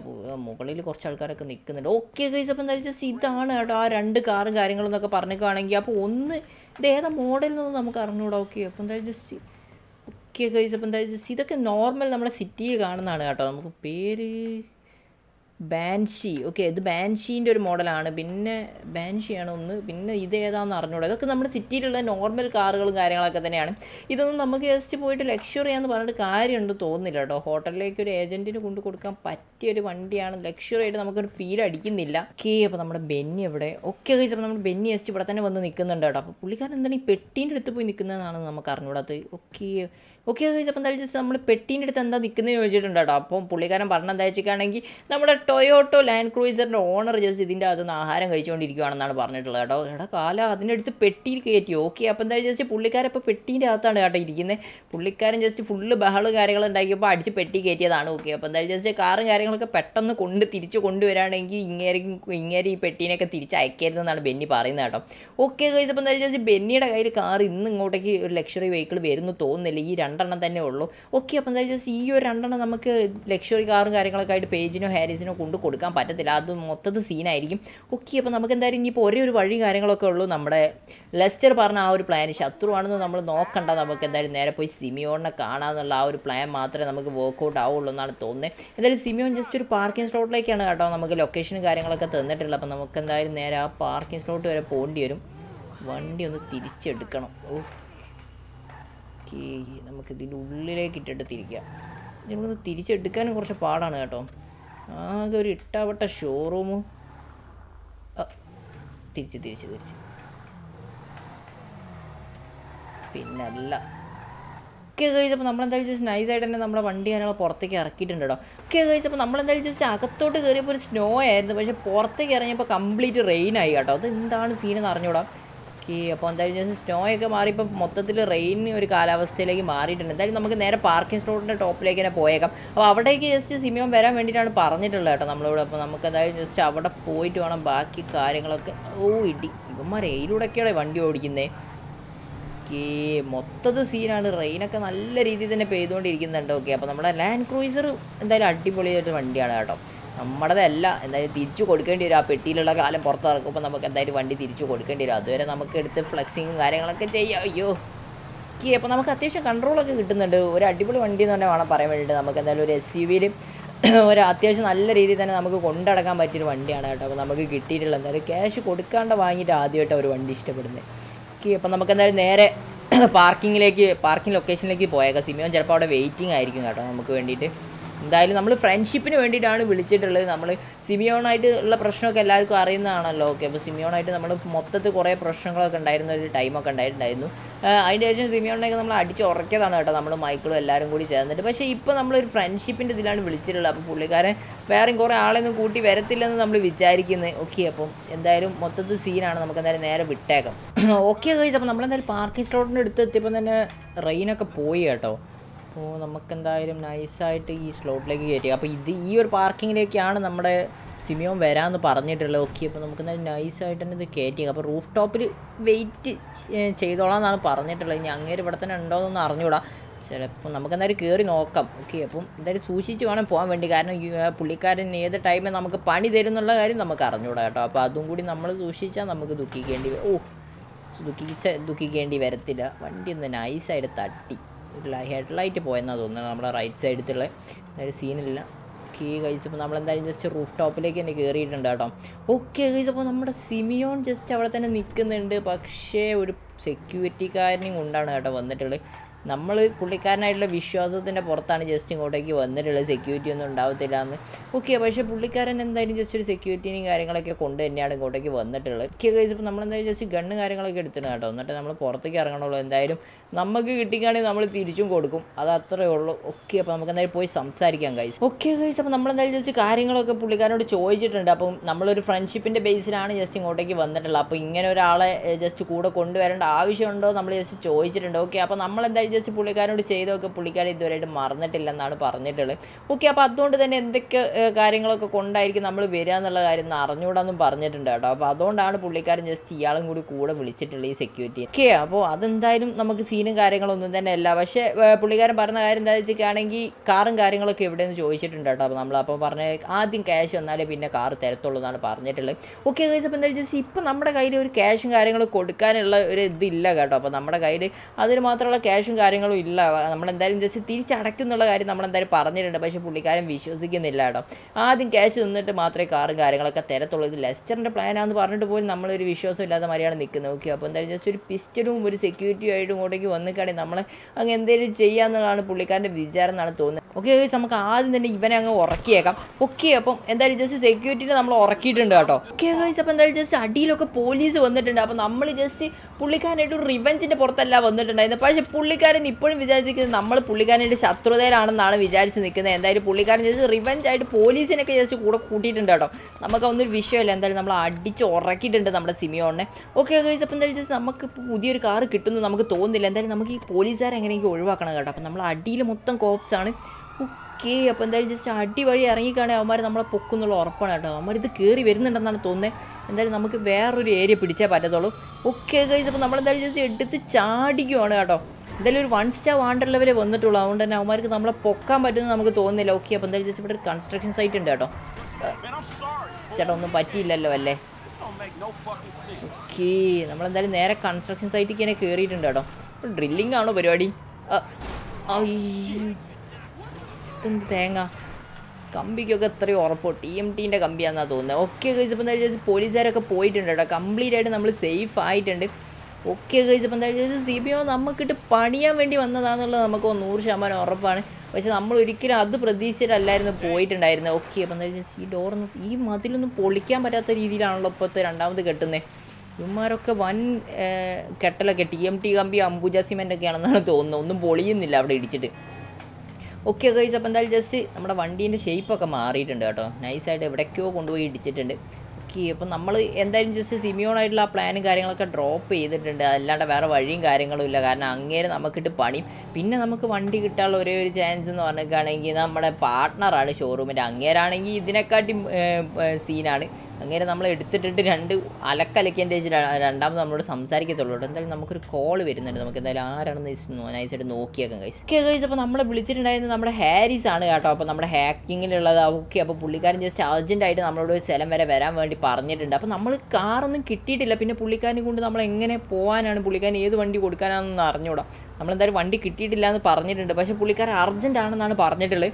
മുകളിൽ കുറച്ച് ആൾക്കാരൊക്കെ നിൽക്കുന്നുണ്ട്. ഓക്കെ ഗൈസ് അപ്പോൾ എന്തായാലും ജസ്റ്റ് ഇതാണ് കേട്ടോ ആ രണ്ട് കാറും കാര്യങ്ങളും എന്നൊക്കെ പറഞ്ഞേക്കുകയാണെങ്കിൽ അപ്പോൾ ഒന്ന് ഇത് ഏതാ മോഡൽ എന്നൊന്നും നമുക്ക് അറിഞ്ഞുകൂടാ ഓക്കെ അപ്പോൾ എന്തായാലും ജസ്റ്റ് ഓക്കെ ഗൈസ് അപ്പം എന്താ ഇതൊക്കെ നോർമൽ നമ്മുടെ സിറ്റിയിൽ കാണുന്നതാണ് കേട്ടോ. നമുക്ക് പേര് ബാൻഷി ഓക്കെ ഇത് ബാൻഷീന്റെ ഒരു മോഡലാണ് പിന്നെ ബാൻഷിയാണ് ഒന്ന്. പിന്നെ ഇത് ഏതാണെന്ന് അറിഞ്ഞൂടാ. ഇതൊക്കെ നമ്മുടെ സിറ്റിയിലുള്ള നോർമൽ കാറുകളും കാര്യങ്ങളൊക്കെ തന്നെയാണ്. ഇതൊന്നും നമുക്ക് ജസ്റ്റ് പോയിട്ട് ലക്ഷറി ആണെന്ന് പറഞ്ഞിട്ട് കാര്യമുണ്ട് തോന്നുന്നില്ല കേട്ടോ. ഹോട്ടലിലേക്ക് ഒരു ഏജന്റിന് കൊണ്ട് കൊടുക്കാൻ പറ്റിയ ഒരു വണ്ടിയാണ്. ലക്ഷറി ആയിട്ട് നമുക്കൊരു ഫീൽ അടിക്കുന്നില്ല. ഓക്കെ അപ്പോൾ നമ്മുടെ ബെന്നി എവിടെ ഓക്കെ കഴിച്ചപ്പോൾ നമ്മുടെ ബെന്നി ജസ്റ്റ് ഇവിടെ തന്നെ വന്ന് നിൽക്കുന്നുണ്ട് കേട്ടോ. അപ്പോൾ പുള്ളിക്കാരൻ എന്താണ് ഈ പെട്ടീന്റെ അടുത്ത് പോയി നിൽക്കുന്നതെന്നാണ് നമുക്ക് അറിഞ്ഞൂടാത്തത്. ഓക്കെ ഓക്കെ അത് ചോദിച്ചപ്പോൾ എന്തായാലും ചോദിച്ചാൽ നമ്മൾ പെട്ടീന്റെ അടുത്ത് എന്താ നിൽക്കുന്നത് ചോദിച്ചിട്ടുണ്ട് കേട്ടോ. അപ്പം പുള്ളിക്കാരൻ പറഞ്ഞ എന്താ വെച്ചിട്ടാണെങ്കിൽ നമ്മുടെ ടൊയോട്ടോ ലാൻഡ് ക്രൂയിസറിന്റെ ഓണർ ജസ്റ്റ് ഇതിന്റെ അകത്തുനിന്ന് ആഹാരം കഴിച്ചുകൊണ്ടിരിക്കുകയാണെന്നാണ് പറഞ്ഞിട്ടുള്ളത് കേട്ടോ. എടാ കാല അതിന്റെ അടുത്ത് പെട്ടിയിൽ കയറ്റി ഓക്കെ അപ്പോൾ എന്താ ജസ്റ്റ് പുള്ളിക്കാരൻ ഇപ്പോൾ പെട്ടീന്റെ അകത്താണ് കേട്ടോ ഇരിക്കുന്നത് പുള്ളിക്കാരൻ ജസ്റ്റ് ഫുള്ള് ബഹളും കാര്യങ്ങൾ ഉണ്ടാക്കിയപ്പോൾ അടിച്ച് പെട്ടി കയറ്റിയതാണ് ഓക്കെ അപ്പോൾ എന്തായാലും ജസ്റ്റ് കാറും കാര്യങ്ങളൊക്കെ പെട്ടെന്ന് കൊണ്ട് തിരിച്ച് കൊണ്ടുവരാണെങ്കിൽ ഇങ്ങേരും ഇങ്ങേരി ഈ പെട്ടീനെയൊക്കെ തിരിച്ച് അയക്കരുതെന്നാണ് ബെന്നി പറയുന്നത് കേട്ടോ. ഓക്കെ കഴിച്ചപ്പോൾ എന്തായാലും ജസ്റ്റ് ബെന്നിയുടെ കയ്യിൽ കാർ ഇന്ന് ഇങ്ങോട്ടേക്ക് ഒരു ലക്ഷറി വെഹിക്കിൾ വരുന്നു തോന്നുന്നില്ല. ഈ രണ്ടെണ്ണം തന്നെ ഉള്ളൂ. ഓക്കെ അപ്പം എന്താ ജസ്റ്റ് ഈ ഒരു രണ്ടെണ്ണം നമുക്ക് ലക്ഷറി കാറും കാര്യങ്ങളൊക്കെ ആയിട്ട് പേജിനോ ഹാരിസിനോ കൊണ്ട് കൊടുക്കാൻ പറ്റത്തില്ല. അത് മൊത്തത്തിൽ സീനായിരിക്കും ഓക്കെ അപ്പം നമുക്ക് എന്തായാലും ഇനിയിപ്പോൾ ഒരേ ഒരു വഴി കാര്യങ്ങളൊക്കെ ഉള്ളൂ. നമ്മുടെ ലെസ്റ്റർ പറഞ്ഞ ആ ഒരു പ്ലാൻ ശത്രുവാണെന്ന് നമ്മൾ നോക്കണ്ട. നമുക്ക് എന്തായാലും നേരെ പോയി സിമിയോണിനെ കാണാമെന്നുള്ള ആ ഒരു പ്ലാൻ മാത്രമേ നമുക്ക് വർക്കൗട്ട് ആവുള്ളൂ എന്നാണ് തോന്നുന്നത് എന്തായാലും സിമിയോൺ ജസ്റ്റ് ഒരു പാർക്കിംഗ് സ്ലോട്ടിലേക്കാണ് കേട്ടോ നമുക്ക് ലൊക്കേഷനും കാര്യങ്ങളൊക്കെ തന്നിട്ടുള്ളത്. അപ്പം നമുക്ക് എന്തായാലും നേരെ ആ പാർക്കിംഗ് സ്ലോട്ട് വരെ പോകേണ്ടി വരും. വണ്ടി ഒന്ന് തിരിച്ചെടുക്കണം. ഓ ഓക്കേ നമുക്ക് ഇതിന്റെ ഉള്ളിലേക്ക് ഇട്ടിട്ട് തിരിക്കാം. നമുക്കൊന്ന് തിരിച്ചെടുക്കാനും കുറച്ച് പാടാണ് കേട്ടോ. ആകെ ഒരു ഇട്ടാവട്ട ഷോറൂമും തിരിച്ച് തിരിച്ച് തിരിച്ച്. പിന്നല്ല. ഒക്കെ കഴിച്ചപ്പോൾ നമ്മളെന്തായാലും ജസ്റ്റ് നൈസായിട്ട് തന്നെ നമ്മുടെ വണ്ടി ഞങ്ങൾ പുറത്തേക്ക് ഇറക്കിയിട്ടുണ്ട് കേട്ടോ. ഒക്കെ കഴിച്ചപ്പോൾ നമ്മളെന്തായാലും ജസ്റ്റ് അകത്തോട്ട് കയറിയപ്പോൾ ഒരു സ്നോ ആയിരുന്നു. പക്ഷേ പുറത്തേക്ക് ഇറങ്ങിയപ്പോൾ കംപ്ലീറ്റ് റെയിൻ ആയി കേട്ടോ. അത് എന്താണ് സീൻ എന്ന് അറിഞ്ഞൂടാ ഓക്കെ അപ്പോൾ എന്തായാലും ജസ്റ്റ് സ്നോ ഒക്കെ മാറി. ഇപ്പോൾ മൊത്തത്തിൽ റെയിൻ ഒരു കാലാവസ്ഥയിലേക്ക് മാറിയിട്ടുണ്ട്. എന്തായാലും നമുക്ക് നേരെ പാർക്കിംഗ് സ്ലോട്ടിന്റെ ടോപ്പിലേക്ക് തന്നെ പോയേക്കാം. അപ്പോൾ അവിടേക്ക് ജസ്റ്റ് സിമിയോൻ വരാൻ വേണ്ടിയിട്ടാണ് പറഞ്ഞിട്ടുള്ളത് കേട്ടോ നമ്മളിവിടെ അപ്പോൾ നമുക്ക് എന്തായാലും ജസ്റ്റ് അവിടെ പോയിട്ട് വേണം ബാക്കി കാര്യങ്ങളൊക്കെ. ഓ ഇടി. ഇവന്മാർ എയിലൂടെയൊക്കെയാണ് വണ്ടി ഓടിക്കുന്നത് ഓക്കേ മൊത്തത്തിൽ സീനാണ് റെയിനൊക്കെ നല്ല രീതിയിൽ തന്നെ പെയ്തുകൊണ്ടിരിക്കുന്നുണ്ട്. ഓക്കെ അപ്പോൾ നമ്മുടെ ലാൻഡ് ക്രൂയിസർ എന്തായാലും അടിപൊളിയായിട്ട് വണ്ടിയാണ് കേട്ടോ. നമ്മുടേതല്ല എന്തായാലും തിരിച്ചു കൊടുക്കേണ്ടി വരും. ആ പെട്ടിയിലുള്ള കാലം പുറത്തിറക്കുമ്പോൾ നമുക്ക് എന്തായാലും വണ്ടി തിരിച്ചു കൊടുക്കേണ്ടി വരും. അതുവരെ നമുക്ക് എടുത്ത് ഫ്ലെക്സിങ്ങും കാര്യങ്ങളൊക്കെ ചെയ്യാം. അയ്യോ. ഓക്കെ അപ്പോൾ നമുക്ക് അത്യാവശ്യം കൺട്രോളൊക്കെ കിട്ടുന്നുണ്ട്. ഒരു അടിപൊളി വണ്ടി എന്ന് തന്നെ വേണം പറയാൻ വേണ്ടിയിട്ട് നമുക്ക് എന്തായാലും ഒരു എസ് യു വിയിൽ ഒരു അത്യാവശ്യം നല്ല രീതിയിൽ തന്നെ നമുക്ക് കൊണ്ടടക്കാൻ പറ്റിയൊരു വണ്ടിയാണ് കേട്ടോ. അപ്പോൾ നമുക്ക് കിട്ടിയിട്ടുള്ള എന്തായാലും ക്യാഷ് കൊടുക്കാണ്ട് വാങ്ങിയിട്ട് ആദ്യമായിട്ട് ഒരു വണ്ടി ഇഷ്ടപ്പെടുന്നത്. ഓക്കെ അപ്പോൾ നമുക്ക് എന്തായാലും നേരെ പാർക്കിങ്ങിലേക്ക് പാർക്കിംഗ് ലൊക്കേഷനിലേക്ക് പോയേക്കാം. സിമിയോൻ ചിലപ്പോൾ അവിടെ വെയിറ്റിംഗ് ആയിരിക്കും കേട്ടോ നമുക്ക് വേണ്ടിയിട്ട്. എന്തായാലും നമ്മൾ ഫ്രണ്ട്ഷിപ്പിന് വേണ്ടിയിട്ടാണ് വിളിച്ചിട്ടുള്ളത്. നമ്മൾ സിമിയോണായിട്ട് ഉള്ള പ്രശ്നമൊക്കെ എല്ലാവർക്കും അറിയുന്നതാണല്ലോ. ഓക്കെ അപ്പോൾ സിമിയോണായിട്ട് നമ്മൾ മൊത്തത്തിൽ കുറേ പ്രശ്നങ്ങളൊക്കെ ഉണ്ടായിരുന്ന ഒരു ടൈമൊക്കെ ഉണ്ടായിട്ടുണ്ടായിരുന്നു. അതിന്റെ ശേഷം സിമിയോണിനെയൊക്കെ നമ്മൾ അടിച്ച് ഉറക്കിയതാണ് കേട്ടോ നമ്മൾ മൈക്കിളും എല്ലാവരും കൂടി ചേർന്നിട്ട്. പക്ഷേ ഇപ്പോൾ നമ്മളൊരു ഫ്രണ്ട്ഷിപ്പിന്റെ ഇതിലാണ് വിളിച്ചിട്ടുള്ളത്. അപ്പോൾ പുള്ളിക്കാരൻ വേറെയും കുറേ ആളെയൊന്നും കൂട്ടി വരത്തില്ലെന്ന് നമ്മൾ വിചാരിക്കുന്നത് ഓക്കെ അപ്പം എന്തായാലും മൊത്തത്തിൽ സീനാണ് നമുക്ക് എന്തായാലും നേരെ വിട്ടേക്കാം. ഓക്കെ കഴിച്ചപ്പോൾ നമ്മളെന്തായാലും പാർക്കിംഗ് സ്ലോട്ടിന്റെ അടുത്ത് എത്തിയപ്പോൾ തന്നെ റെയിനൊക്കെ പോയി കേട്ടോ. അപ്പോൾ നമുക്ക് എന്തായാലും നൈസായിട്ട് ഈ സ്ലോട്ടിലേക്ക് കയറ്റി അപ്പോൾ ഇത് ഈ ഒരു പാർക്കിങ്ങിലേക്കാണ് നമ്മുടെ സിമിയോൻ വരാമെന്ന് പറഞ്ഞിട്ടുള്ളത്. ഓക്കെ അപ്പോൾ നമുക്ക് എന്തായാലും നൈസായിട്ട് തന്നെ ഇത് കയറ്റി അപ്പോൾ റൂഫ് ടോപ്പിൽ വെയിറ്റ് ചെയ്തോളാം എന്നാണ് പറഞ്ഞിട്ടുള്ളത്. ഇനി അങ്ങേര് ഇവിടെ തന്നെ ഉണ്ടോയെന്നൊന്നും അറിഞ്ഞൂടാ. ചിലപ്പോൾ നമുക്ക് എന്തായാലും കയറി നോക്കാം. ഓക്കെ അപ്പം എന്തായാലും സൂക്ഷിച്ച് വേണം പോകാൻ വേണ്ടി. കാരണം പുള്ളിക്കാരൻ ഏത് ടൈമിൽ നമുക്ക് പണി തരും എന്നുള്ള കാര്യം നമുക്ക് അറിഞ്ഞൂടാ കേട്ടോ. അപ്പോൾ അതും കൂടി നമ്മൾ സൂക്ഷിച്ചാൽ നമുക്ക് ദുഃഖിക്കേണ്ടി ഓ ദുഃഖിച്ച ദുഃഖിക്കേണ്ടി വരത്തില്ല. വണ്ടി ഒന്ന് നൈസായിട്ട് തട്ടി. ഹെഡ് ലൈറ്റ് പോയെന്നാണ് തോന്നുന്നത് നമ്മുടെ റൈറ്റ് സൈഡിലുള്ള ഒരു സീനില്ല ഓക്കെ കഴിച്ച് അപ്പോൾ നമ്മളെന്തായാലും ജസ്റ്റ് റൂഫ് ടോപ്പിലേക്ക് തന്നെ കയറിയിട്ടുണ്ട് കേട്ടോ. ഓക്കെ കഴിച്ചപ്പോൾ നമ്മുടെ സിമിയോൺ ജസ്റ്റ് അവിടെ തന്നെ നിൽക്കുന്നുണ്ട്. പക്ഷേ ഒരു സെക്യൂരിറ്റിക്കാരനെയും കൊണ്ടാണ് കേട്ടോ വന്നിട്ടുള്ളത്. നമ്മൾ പുള്ളിക്കാരനായിട്ടുള്ള വിശ്വാസത്തിന്റെ പുറത്താണ് ജസ്റ്റ് ഇങ്ങോട്ടേക്ക് വന്നിട്ടുള്ള സെക്യൂരിറ്റി ഒന്നും ഉണ്ടാവത്തില്ല എന്ന് ഓക്കെ പക്ഷേ പുള്ളിക്കാരൻ എന്തായാലും ജസ്റ്റ് ഒരു സെക്യൂരിറ്റിയും കാര്യങ്ങളൊക്കെ കൊണ്ട് തന്നെയാണ് ഇങ്ങോട്ടേക്ക് വന്നിട്ടുള്ളത്. ഓക്കെ കഴിച്ച് ഇപ്പോൾ നമ്മളെന്തായാലും ജസ്റ്റ് ഗണ്ണ് കാര്യങ്ങളൊക്കെ എടുത്തിട്ട് കേട്ടോ. എന്നിട്ട് നമ്മൾ പുറത്തേക്ക് ഇറങ്ങണുള്ളൂ എന്തായാലും. നമുക്ക് കിട്ടിക്കാണെങ്കിൽ നമ്മൾ തിരിച്ചും കൊടുക്കും. അത് അത്രേ ഉള്ളൂ. ഓക്കെ അപ്പോൾ നമുക്ക് എന്തായാലും പോയി സംസാരിക്കാം കൈസ് ഓക്കെ കൈസ് അപ്പോൾ നമ്മളെന്തായാലും ജസ്റ്റ് കാര്യങ്ങളൊക്കെ പുള്ളിക്കാരനോട് ചോദിച്ചിട്ടുണ്ട്. അപ്പം നമ്മളൊരു ഫ്രണ്ട്ഷിപ്പിന്റെ ബേസിലാണ് ജസ്റ്റ് ഇങ്ങോട്ടേക്ക് വന്നിട്ടുള്ളത്. അപ്പോൾ ഇങ്ങനെ ഒരാളെ ജസ്റ്റ് കൂടെ കൊണ്ടുവരേണ്ട ആവശ്യമുണ്ടോ നമ്മൾ ജസ്റ്റ് ചോദിച്ചിട്ടുണ്ട്. ഓക്കെ അപ്പോൾ നമ്മൾ എന്തായാലും ജസ്റ്റ് പുള്ളിക്കാരോട് ചെയ്തൊക്കെ പുള്ളിക്കാരൻ ഇതുവരെയായിട്ട് മറന്നിട്ടില്ലെന്നാണ് പറഞ്ഞിട്ടുള്ളത്. ഓക്കെ അപ്പോൾ അതുകൊണ്ട് തന്നെ എന്തൊക്കെ കാര്യങ്ങളൊക്കെ കൊണ്ടായിരിക്കും നമ്മൾ വരിക എന്നുള്ള കാര്യം അറിഞ്ഞുകൂടാന്നും പറഞ്ഞിട്ടുണ്ട് കേട്ടോ. അപ്പോൾ അതുകൊണ്ടാണ് പുള്ളിക്കാരൻ ജസ്റ്റ് ഇയാളും കൂടി കൂടെ വിളിച്ചിട്ടുള്ളത് ഈ സെക്യൂരിറ്റി ഓക്കെ അപ്പോൾ അതെന്തായാലും നമുക്ക് സീനും കാര്യങ്ങളൊന്നും തന്നെ അല്ല. പക്ഷേ പുള്ളിക്കാരൻ പറഞ്ഞ കാര്യം എന്താ വെച്ചിട്ടാണെങ്കിൽ കാറും കാര്യങ്ങളൊക്കെ എവിടെയെന്ന് ചോദിച്ചിട്ടുണ്ട് കേട്ടോ. അപ്പോൾ നമ്മൾ അപ്പോൾ പറഞ്ഞ ആദ്യം ക്യാഷ് വന്നാലേ പിന്നെ കാർ തരത്തുള്ളൂ എന്നാണ് പറഞ്ഞിട്ടുള്ളത്. ഓക്കെ കഴിച്ച് അപ്പോൾ എന്താ ജസ്റ്റ് ഇപ്പം നമ്മുടെ കയ്യിൽ ഒരു ക്യാഷും കാര്യങ്ങളും കൊടുക്കാനുള്ള ഒരു ഇതില്ല കേട്ടോ. അപ്പോൾ നമ്മുടെ കയ്യിൽ അതിന് മാത്രമുള്ള ക്യാഷും കാര്യങ്ങളും ഇല്ല. നമ്മളെന്തായാലും ജസ്റ്റ് തിരിച്ചടയ്ക്കും എന്നുള്ള കാര്യം നമ്മളെന്തായാലും പറഞ്ഞിട്ടുണ്ട്. പക്ഷേ പുള്ളിക്കാരൻ വിശ്വസിക്കുന്നില്ല കേട്ടോ. ആദ്യം ക്യാഷ് നിന്നിട്ട് മാത്രമേ കാറും കാര്യങ്ങളൊക്കെ തരത്തുള്ളൂ. ഇത് ലെസ്റ്ററിന്റെ പ്ലാനാന്ന് പറഞ്ഞിട്ട് പോലും നമ്മളൊരു വിശ്വാസം ഇല്ലാത്ത മാതിരിയാണ് നിൽക്കുന്നത് ഓക്കെ അപ്പോൾ എന്തായാലും ജസ്റ്റ് ഒരു പിസ്റ്റലും ഒരു സെക്യൂരിറ്റി ആയിട്ടും ഇങ്ങോട്ടേക്ക് വന്നിക്കാണെങ്കിൽ നമ്മളെ അങ്ങ് എന്തെങ്കിലും ചെയ്യാന്നുള്ളതാണ് പുള്ളിക്കാരന്റെ വിചാരം എന്നാണ് തോന്നുന്നത്. ഓക്കെ നമുക്ക് ആദ്യം തന്നെ ഇവനെ അങ്ങ് ഉറക്കിയേക്കാം. ഓക്കെ അപ്പം എന്തായാലും ജസ്റ്റ് സെക്യൂരിറ്റിനെ നമ്മൾ ഉറക്കിയിട്ടുണ്ട് കേട്ടോ. ഓക്കെ ഗൈസ് അപ്പോൾ എന്തായാലും ജസ്റ്റ് അടിയിലൊക്കെ പോലീസ് വന്നിട്ടുണ്ട്. അപ്പോൾ നമ്മൾ ജസ്റ്റ് പുള്ളിക്കാരനായിട്ട് ഒരു റിവെഞ്ചിന്റെ പുറത്തല്ല വന്നിട്ടുണ്ടായിരുന്നത്. പക്ഷേ പുള്ളിക്കാരൻ ഇപ്പോഴും വിചാരിച്ചിരിക്കുന്നത് നമ്മൾ പുള്ളിക്കാരന്റെ ശത്രുതയിലാണെന്നാണ് വിചാരിച്ച് നിൽക്കുന്നത്. എന്തായാലും പുള്ളിക്കാരൻ ജസ്റ്റ് റിവഞ്ച് ആയിട്ട് പോലീസിനൊക്കെ ജസ്റ്റ് കൂടെ കൂട്ടിയിട്ടുണ്ട് കേട്ടോ. നമുക്ക് ഒന്നൊരു വിഷയമല്ല. എന്തായാലും നമ്മൾ അടിച്ച് ഉറക്കിയിട്ടുണ്ട് നമ്മുടെ സിമിയോണിനെ. ഓക്കെ ഗൈസ് അപ്പം എന്തായാലും ജസ്റ്റ് നമുക്ക് പുതിയൊരു കാറ് കിട്ടുന്നു നമുക്ക് തോന്നുന്നില്ല. എന്തായാലും നമുക്ക് ഈ പോലീസുകാരെ എങ്ങനെയെങ്കിലും ഒഴിവാക്കണം കേട്ടോ. അപ്പം നമ്മൾ അടിയിൽ മൊത്തം കോപ്സാണ് ഓക്കെ അപ്പോൾ എന്തായാലും ജസ്റ്റ് അടി വഴി ഇറങ്ങിക്കാണെങ്കിൽ അവന്മാർ നമ്മളെ പൊക്കുന്നുള്ള ഉറപ്പാണ് കേട്ടോ. അവന്മാർ ഇത് കയറി വരുന്നുണ്ടെന്നാണ് തോന്നുന്നത് എന്തായാലും നമുക്ക് വേറൊരു ഏരിയ പിടിച്ചേ പറ്റത്തുള്ളൂ. ഓക്കെ ഗൈസ് അപ്പോൾ നമ്മളെന്തായാലും ജസ്റ്റ് എടുത്ത് ചാടിക്കുവാണ് കേട്ടോ. എന്തായാലും ഒരു വൺ സ്റ്റാർ വാണ്ടർ ലെവലേ വന്നിട്ടുള്ളൂ. അതുകൊണ്ട് തന്നെ അവന്മാർക്ക് നമ്മളെ പൊക്കാൻ പറ്റുമെന്ന് നമുക്ക് തോന്നുന്നില്ല. ഓക്കെ അപ്പോൾ എന്തായാലും ജസ്റ്റ് ഇവിടെ ഒരു കൺസ്ട്രക്ഷൻ സൈറ്റ് ഉണ്ട് കേട്ടോ. ചേട്ടാ ഒന്നും പറ്റിയില്ലല്ലോ അല്ലേ? ഓക്കെ നമ്മളെന്തായാലും നേരെ കൺസ്ട്രക്ഷൻ സൈറ്റിൽ തന്നെ കയറിയിട്ടുണ്ട് കേട്ടോ. ഡ്രില്ലിംഗ് ആണോ പരിപാടി. ഇതെന്ത് തേങ്ങ? കമ്പിക്കൊക്കെ എത്രയോ ഉറപ്പോ. ടി എം ടീന്റെ കമ്പിയാണെന്നാണ് തോന്നുന്നത് ഓക്കെ കഴിച്ച് ഇപ്പം എന്താ വെച്ചാൽ പോലീസുകാരൊക്കെ പോയിട്ടുണ്ട് കേട്ടോ. കംപ്ലീറ്റ് ആയിട്ട് നമ്മൾ സേഫ് ആയിട്ടുണ്ട്. ഓക്കെ കഴിച്ച് അപ്പം എന്താ വെച്ചാൽ സി ബി ഒ നമുക്കിട്ട് പണിയാൻ വേണ്ടി വന്നതാണെന്നുള്ളത് നമുക്ക് നൂറ് ശതമാനം ഉറപ്പാണ്. പക്ഷെ നമ്മൾ ഒരിക്കലും അത് പ്രതീക്ഷിച്ചിട്ടല്ലായിരുന്നു പോയിട്ടുണ്ടായിരുന്നത്. ഓക്കെ അപ്പം എന്താ വെച്ചാൽ ഈ ഡോറൊന്നും ഈ മതിലൊന്നും പൊളിക്കാൻ പറ്റാത്ത രീതിയിലാണല്ലോ ഇപ്പോഴത്തെ രണ്ടാമത് കെട്ടുന്നത് ഇവന്മാരൊക്കെ വൻ കെട്ടലൊക്കെ ടി എം ടി കമ്പി അംബുജ സിമെന്റ് ഒക്കെ ആണെന്നാണ് തോന്നുന്നത്. ഒന്നും പൊളിയുന്നില്ല അവിടെ ഇടിച്ചിട്ട്. ഓക്കെ ഗൈസ് അപ്പോൾ എന്തായാലും ജസ്റ്റ് നമ്മുടെ വണ്ടീന്റെ ഷേപ്പൊക്കെ മാറിയിട്ടുണ്ട് കേട്ടോ. നൈസായിട്ട് എവിടേക്കോ കൊണ്ടുപോയി ഇടിച്ചിട്ടുണ്ട്. ഓക്കെ അപ്പം നമ്മൾ എന്തായാലും ജസ്റ്റ് സിമിയോണായിട്ടുള്ള ആ പ്ലാനും കാര്യങ്ങളൊക്കെ ഡ്രോപ്പ് ചെയ്തിട്ടുണ്ട്. അല്ലാണ്ട് വേറെ വഴിയും കാര്യങ്ങളും ഇല്ല. കാരണം അങ്ങേരെ നമുക്കിട്ട് പണിയും പിന്നെ നമുക്ക് വണ്ടി കിട്ടാനുള്ള ഒരേ ഒരു ചാൻസ് എന്ന് പറഞ്ഞിട്ടാണെങ്കിൽ നമ്മുടെ പാർട്ട്ണറാണ് ഷോറൂമിന്റെ അങ്ങേരാണെങ്കിൽ ഇതിനെക്കാട്ടി സീനാണ് അങ്ങനെ നമ്മൾ എടുത്തിട്ടിട്ട് രണ്ട് അലക്കലക്കേന്റെ രണ്ടാമത് നമ്മളോട് സംസാരിക്കത്തുള്ളൂ. എന്തായാലും നമുക്കൊരു കോൾ വരുന്നുണ്ട്. നമുക്ക് എന്തായാലും ആരാണെന്ന് നൈസായിട്ട് നോക്കിയേക്കാം കൈസ് ഓക്കെ കൈസ് അപ്പോൾ നമ്മളെ വിളിച്ചിട്ടുണ്ടായിരുന്നത് നമ്മുടെ ഹാരിസ് ആണ് കേട്ടോ. അപ്പോൾ നമ്മുടെ ഹാക്കിങ്ങിലുള്ളത് ഓക്കെ അപ്പോൾ പുള്ളിക്കാരൻ ജസ്റ്റ് അർജന്റായിട്ട് നമ്മളോട് ഒരു സ്ഥലം വരെ വരാൻ വേണ്ടി പറഞ്ഞിട്ടുണ്ട്. അപ്പോൾ നമ്മൾ കാറൊന്നും കിട്ടിയിട്ടില്ല. പിന്നെ പുള്ളിക്കാരനെ കൊണ്ട് നമ്മൾ എങ്ങനെ പോകാനാണ് പുള്ളിക്കാരൻ ഏത് വണ്ടി കൊടുക്കാനാണെന്ന് അറിഞ്ഞൂടാ. നമ്മളെന്തായാലും വണ്ടി കിട്ടിയിട്ടില്ല എന്ന് പറഞ്ഞിട്ടുണ്ട്. പക്ഷേ പുള്ളിക്കാരൻ അർജന്റ് ആണെന്നാണ് പറഞ്ഞിട്ടുള്ളത്.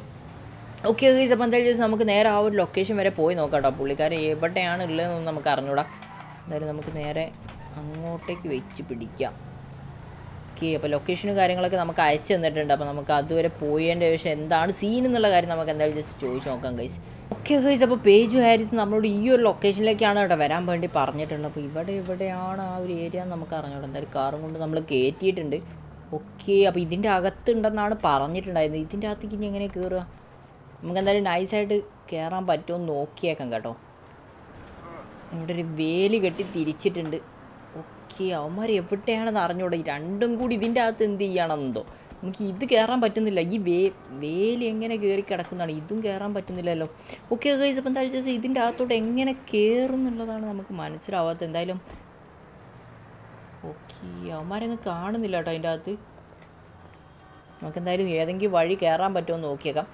ഓക്കെ ഗൈസ് അപ്പോൾ എന്തായാലും നമുക്ക് നേരെ ആ ഒരു ലൊക്കേഷൻ വരെ പോയി നോക്കാം കേട്ടോ പുള്ളിക്കാരൻ എവിടെയാണ് ഉള്ളതെന്നൊന്നും നമുക്ക് അറിഞ്ഞൂടാ. എന്തായാലും നമുക്ക് നേരെ അങ്ങോട്ടേക്ക് വെച്ച് പിടിക്കാം. ഓക്കെ അപ്പോൾ ലൊക്കേഷനും കാര്യങ്ങളൊക്കെ നമുക്ക് അയച്ചു തന്നിട്ടുണ്ട്. അപ്പോൾ നമുക്ക് അതുവരെ പോയതിന്റെ ശേഷം എന്താണ് സീൻ എന്നുള്ള കാര്യം നമുക്ക് എന്തായാലും ജസ്റ്റ് ചോദിച്ച് നോക്കാം ഗൈസ് ഓക്കെ ഗൈസ് അപ്പോൾ പേജ് ഹാരിസ് നമ്മളോട് ഈ ഒരു ലൊക്കേഷനിലേക്കാണ് കേട്ടോ വരാൻ വേണ്ടി പറഞ്ഞിട്ടുള്ളത്. അപ്പോൾ ഇവിടെ എവിടെയാണ് ആ ഒരു ഏരിയ നമുക്ക് അറിഞ്ഞോളൂ എന്തായാലും കാറും കൊണ്ട് നമ്മൾ കയറ്റിയിട്ടുണ്ട് ഓക്കെ അപ്പോൾ ഇതിന്റെ അകത്തുണ്ടെന്നാണ് പറഞ്ഞിട്ടുണ്ടായിരുന്നത്. ഇതിന്റെ അകത്തേക്ക് ഇനി എങ്ങനെ കയറുക നമുക്ക് എന്തായാലും നൈസായിട്ട് കയറാൻ പറ്റുമോ നോക്കിയേക്കാം കേട്ടോ. ഇവിടെ ഒരു വേലി കെട്ടി തിരിച്ചിട്ടുണ്ട്. ഓക്കെ അവന്മാർ എവിടെയാണെന്ന് അറിഞ്ഞൂടെ. രണ്ടും കൂടി ഇതിന്റെ അകത്ത് എന്ത് ചെയ്യണമെന്നോ നമുക്ക് ഇത് കയറാൻ പറ്റുന്നില്ല. ഈ വേ വേലി എങ്ങനെ കയറി കിടക്കുന്നതാണ്? ഇതും കയറാൻ പറ്റുന്നില്ലല്ലോ. ഓക്കെ ഗൈസ് അപ്പം എന്തായാലും വെച്ചാൽ ഇതിന്റെ അകത്തോട്ട് എങ്ങനെ കയറും എന്നുള്ളതാണ് നമുക്ക് മനസ്സിലാവാത്തത്. എന്തായാലും ഓക്കെ അവന്മാരൊന്നും കാണുന്നില്ല കേട്ടോ അതിന്റെ അകത്ത്. നമുക്ക് എന്തായാലും ഏതെങ്കിലും വഴി കയറാൻ പറ്റുമോ നോക്കിയേക്കാം.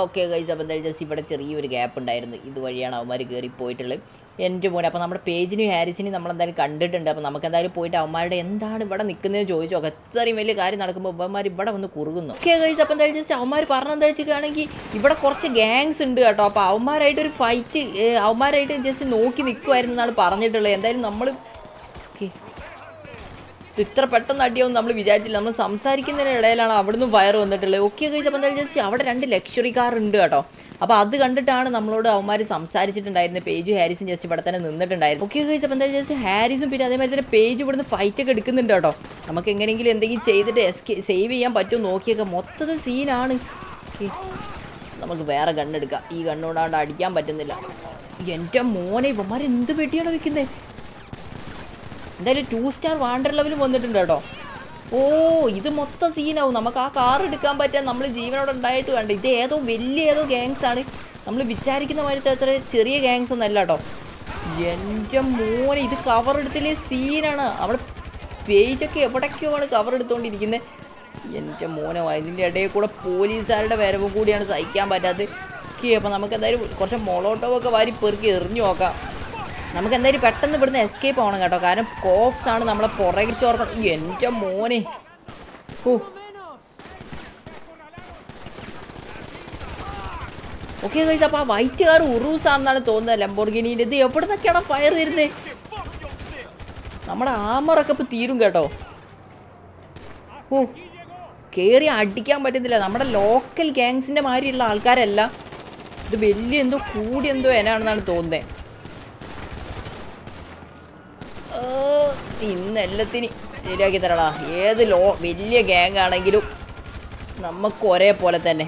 ഓക്കെ ഗൈസ് അപ്പോൾ എന്തായാലും ജസ്റ്റ് ഇവിടെ ചെറിയൊരു ഗ്യാപ്പ് ഉണ്ടായിരുന്നു. ഇതുവഴിയാണ് അവന്മാർ കയറി പോയിട്ടുള്ളത്. എന്റെ മോനെ അപ്പോൾ നമ്മുടെ പേജിനും ഹാരിസിനും നമ്മൾ എന്തായാലും കണ്ടിട്ടുണ്ട്. അപ്പോൾ നമുക്ക് എന്തായാലും പോയിട്ട് അവന്മാരുടെ എന്താണ് ഇവിടെ നിൽക്കുന്നതെന്ന് ചോദിച്ചു ഒക്കെ അത്രയും വലിയ കാര്യം നടക്കുമ്പോൾ അവന്മാർ ഇവിടെ വന്ന് കുറുകുന്നു. ഓക്കെ ഗൈസ് അപ്പോൾ എന്തായാലും ജസ്റ്റ് അവന്മാർ പറഞ്ഞെന്താ വെച്ചിട്ടാണെങ്കിൽ ഇവിടെ കുറച്ച് ഗ്യാങ്സ് ഉണ്ട് കേട്ടോ. അപ്പോൾ അവന്മാരായിട്ട് ഒരു ഫൈറ്റ് അവന്മാരായിട്ട് ജസ്റ്റ് നോക്കി നിൽക്കുമായിരുന്നു എന്നാണ് പറഞ്ഞിട്ടുള്ളത്. എന്തായാലും നമ്മൾ ഇത്ര പെട്ടെന്ന് അടിയാവും നമ്മൾ വിചാരിച്ചില്ല. നമ്മൾ സംസാരിക്കുന്നതിനിടയിലാണ് അവിടുന്ന് വയർ വന്നിട്ടുള്ളത്. ഓക്കെ കഴിച്ചപ്പോൾ എന്താ ചേച്ചി അവിടെ രണ്ട് ലക്ഷറി കാർ ഉണ്ട് കേട്ടോ. അപ്പോൾ അത് കണ്ടിട്ടാണ് നമ്മളോട് അവന്മാർ സംസാരിച്ചിട്ടുണ്ടായിരുന്നത്. പേജ് ഹാരിസും ജസ്റ്റ് ഇവിടെ തന്നെ നിന്നിട്ടുണ്ടായിരുന്നു. ഓക്കെ കഴിച്ചപ്പോൾ എന്താ ചേച്ചി ഹാരിസും പിന്നെ അതേമാതിരി തന്നെ പേജ് ഇവിടുന്ന് ഫൈറ്റ് ഒക്കെ എടുക്കുന്നുണ്ട് കേട്ടോ. നമുക്ക് എങ്ങനെയെങ്കിലും എന്തെങ്കിലും ചെയ്തിട്ട് എസ്കേ സേവ് ചെയ്യാൻ പറ്റുമോ നോക്കിയൊക്കെ മൊത്തത്തിൽ സീനാണ് നമുക്ക് വേറെ ഗണ്ണെടുക്കാം ഈ ഗണ്ണോടാണ്ട് അടിക്കാൻ പറ്റുന്നില്ല. എന്റെ മോനെ ഇവന്മാർ എന്ത് വെട്ടിയാണ് വെക്കുന്നത് എന്തായാലും ടു സ്റ്റാർ വാണ്ടർ ലെവൽ വന്നിട്ടുണ്ട് കേട്ടോ. ഓ ഇത് മൊത്തം സീനാവും നമുക്ക് ആ കാർ എടുക്കാൻ പറ്റാൻ നമ്മൾ ജീവനോടെ ഉണ്ടായിട്ട് വേണ്ട ഇത് ഏതോ വലിയ ഏതോ ഗ്യാങ്സ് ആണ്. നമ്മൾ വിചാരിക്കുന്ന മാതിരി അത്ര ചെറിയ ഗ്യാങ്സ് ഒന്നും അല്ല കേട്ടോ. എന്റെ മോനെ ഇത് കവർ എടുത്തില്ലേ സീനാണ് അവിടെ പേജൊക്കെ എവിടേക്കോ കവർ എടുത്തുകൊണ്ടിരിക്കുന്നത് എന്റെ മോനെ ഇതിന്റെ ഇടയിൽ കൂടെ പോലീസുകാരുടെ വരവ് കൂടിയാണ് സഹിക്കാൻ പറ്റാത്തത്. ഓക്കെ അപ്പോൾ നമുക്ക് എന്തായാലും കുറച്ച് മൊളോട്ടോ ഒക്കെ വാരി പെറുക്കി എറിഞ്ഞു നോക്കാം. നമുക്ക് എന്തായാലും പെട്ടെന്ന് ഇവിടുന്ന് എസ്കേപ്പ് ആവണം കേട്ടോ. കാരണം കോപ്സ് ആണ് നമ്മളെ പുറകിൽ ചോർക്കണം എന്റെ മോനെ. ഓക്കെ കഴിച്ച അപ്പോൾ ആ വൈറ്റ് കാർ ഉറൂസ് ആണെന്നാണ് തോന്നുന്നത്. ലംബോർഗിനി ഇത് എവിടെ നിന്നൊക്കെയാണ് ഫയർ വരുന്നത് നമ്മുടെ ആമറൊക്കെ ഇപ്പോൾ തീരും കേട്ടോ. ഓ കയറി അടിക്കാൻ പറ്റുന്നില്ല നമ്മുടെ ലോക്കൽ ഗാങ്സിന്റെ മാതിരിയുള്ള ആൾക്കാരല്ല. ഇത് വലിയ എന്തോ കൂടി എന്തോ എന്നാണെന്നാണ് തോന്നുന്നത് ഇന്ന് എല്ലാത്തിനും ശരിയാക്കി തരടാ. ഏത് ലോ വലിയ ഗ്യാങ് ആണെങ്കിലും നമുക്ക് ഒരേപോലെ തന്നെ.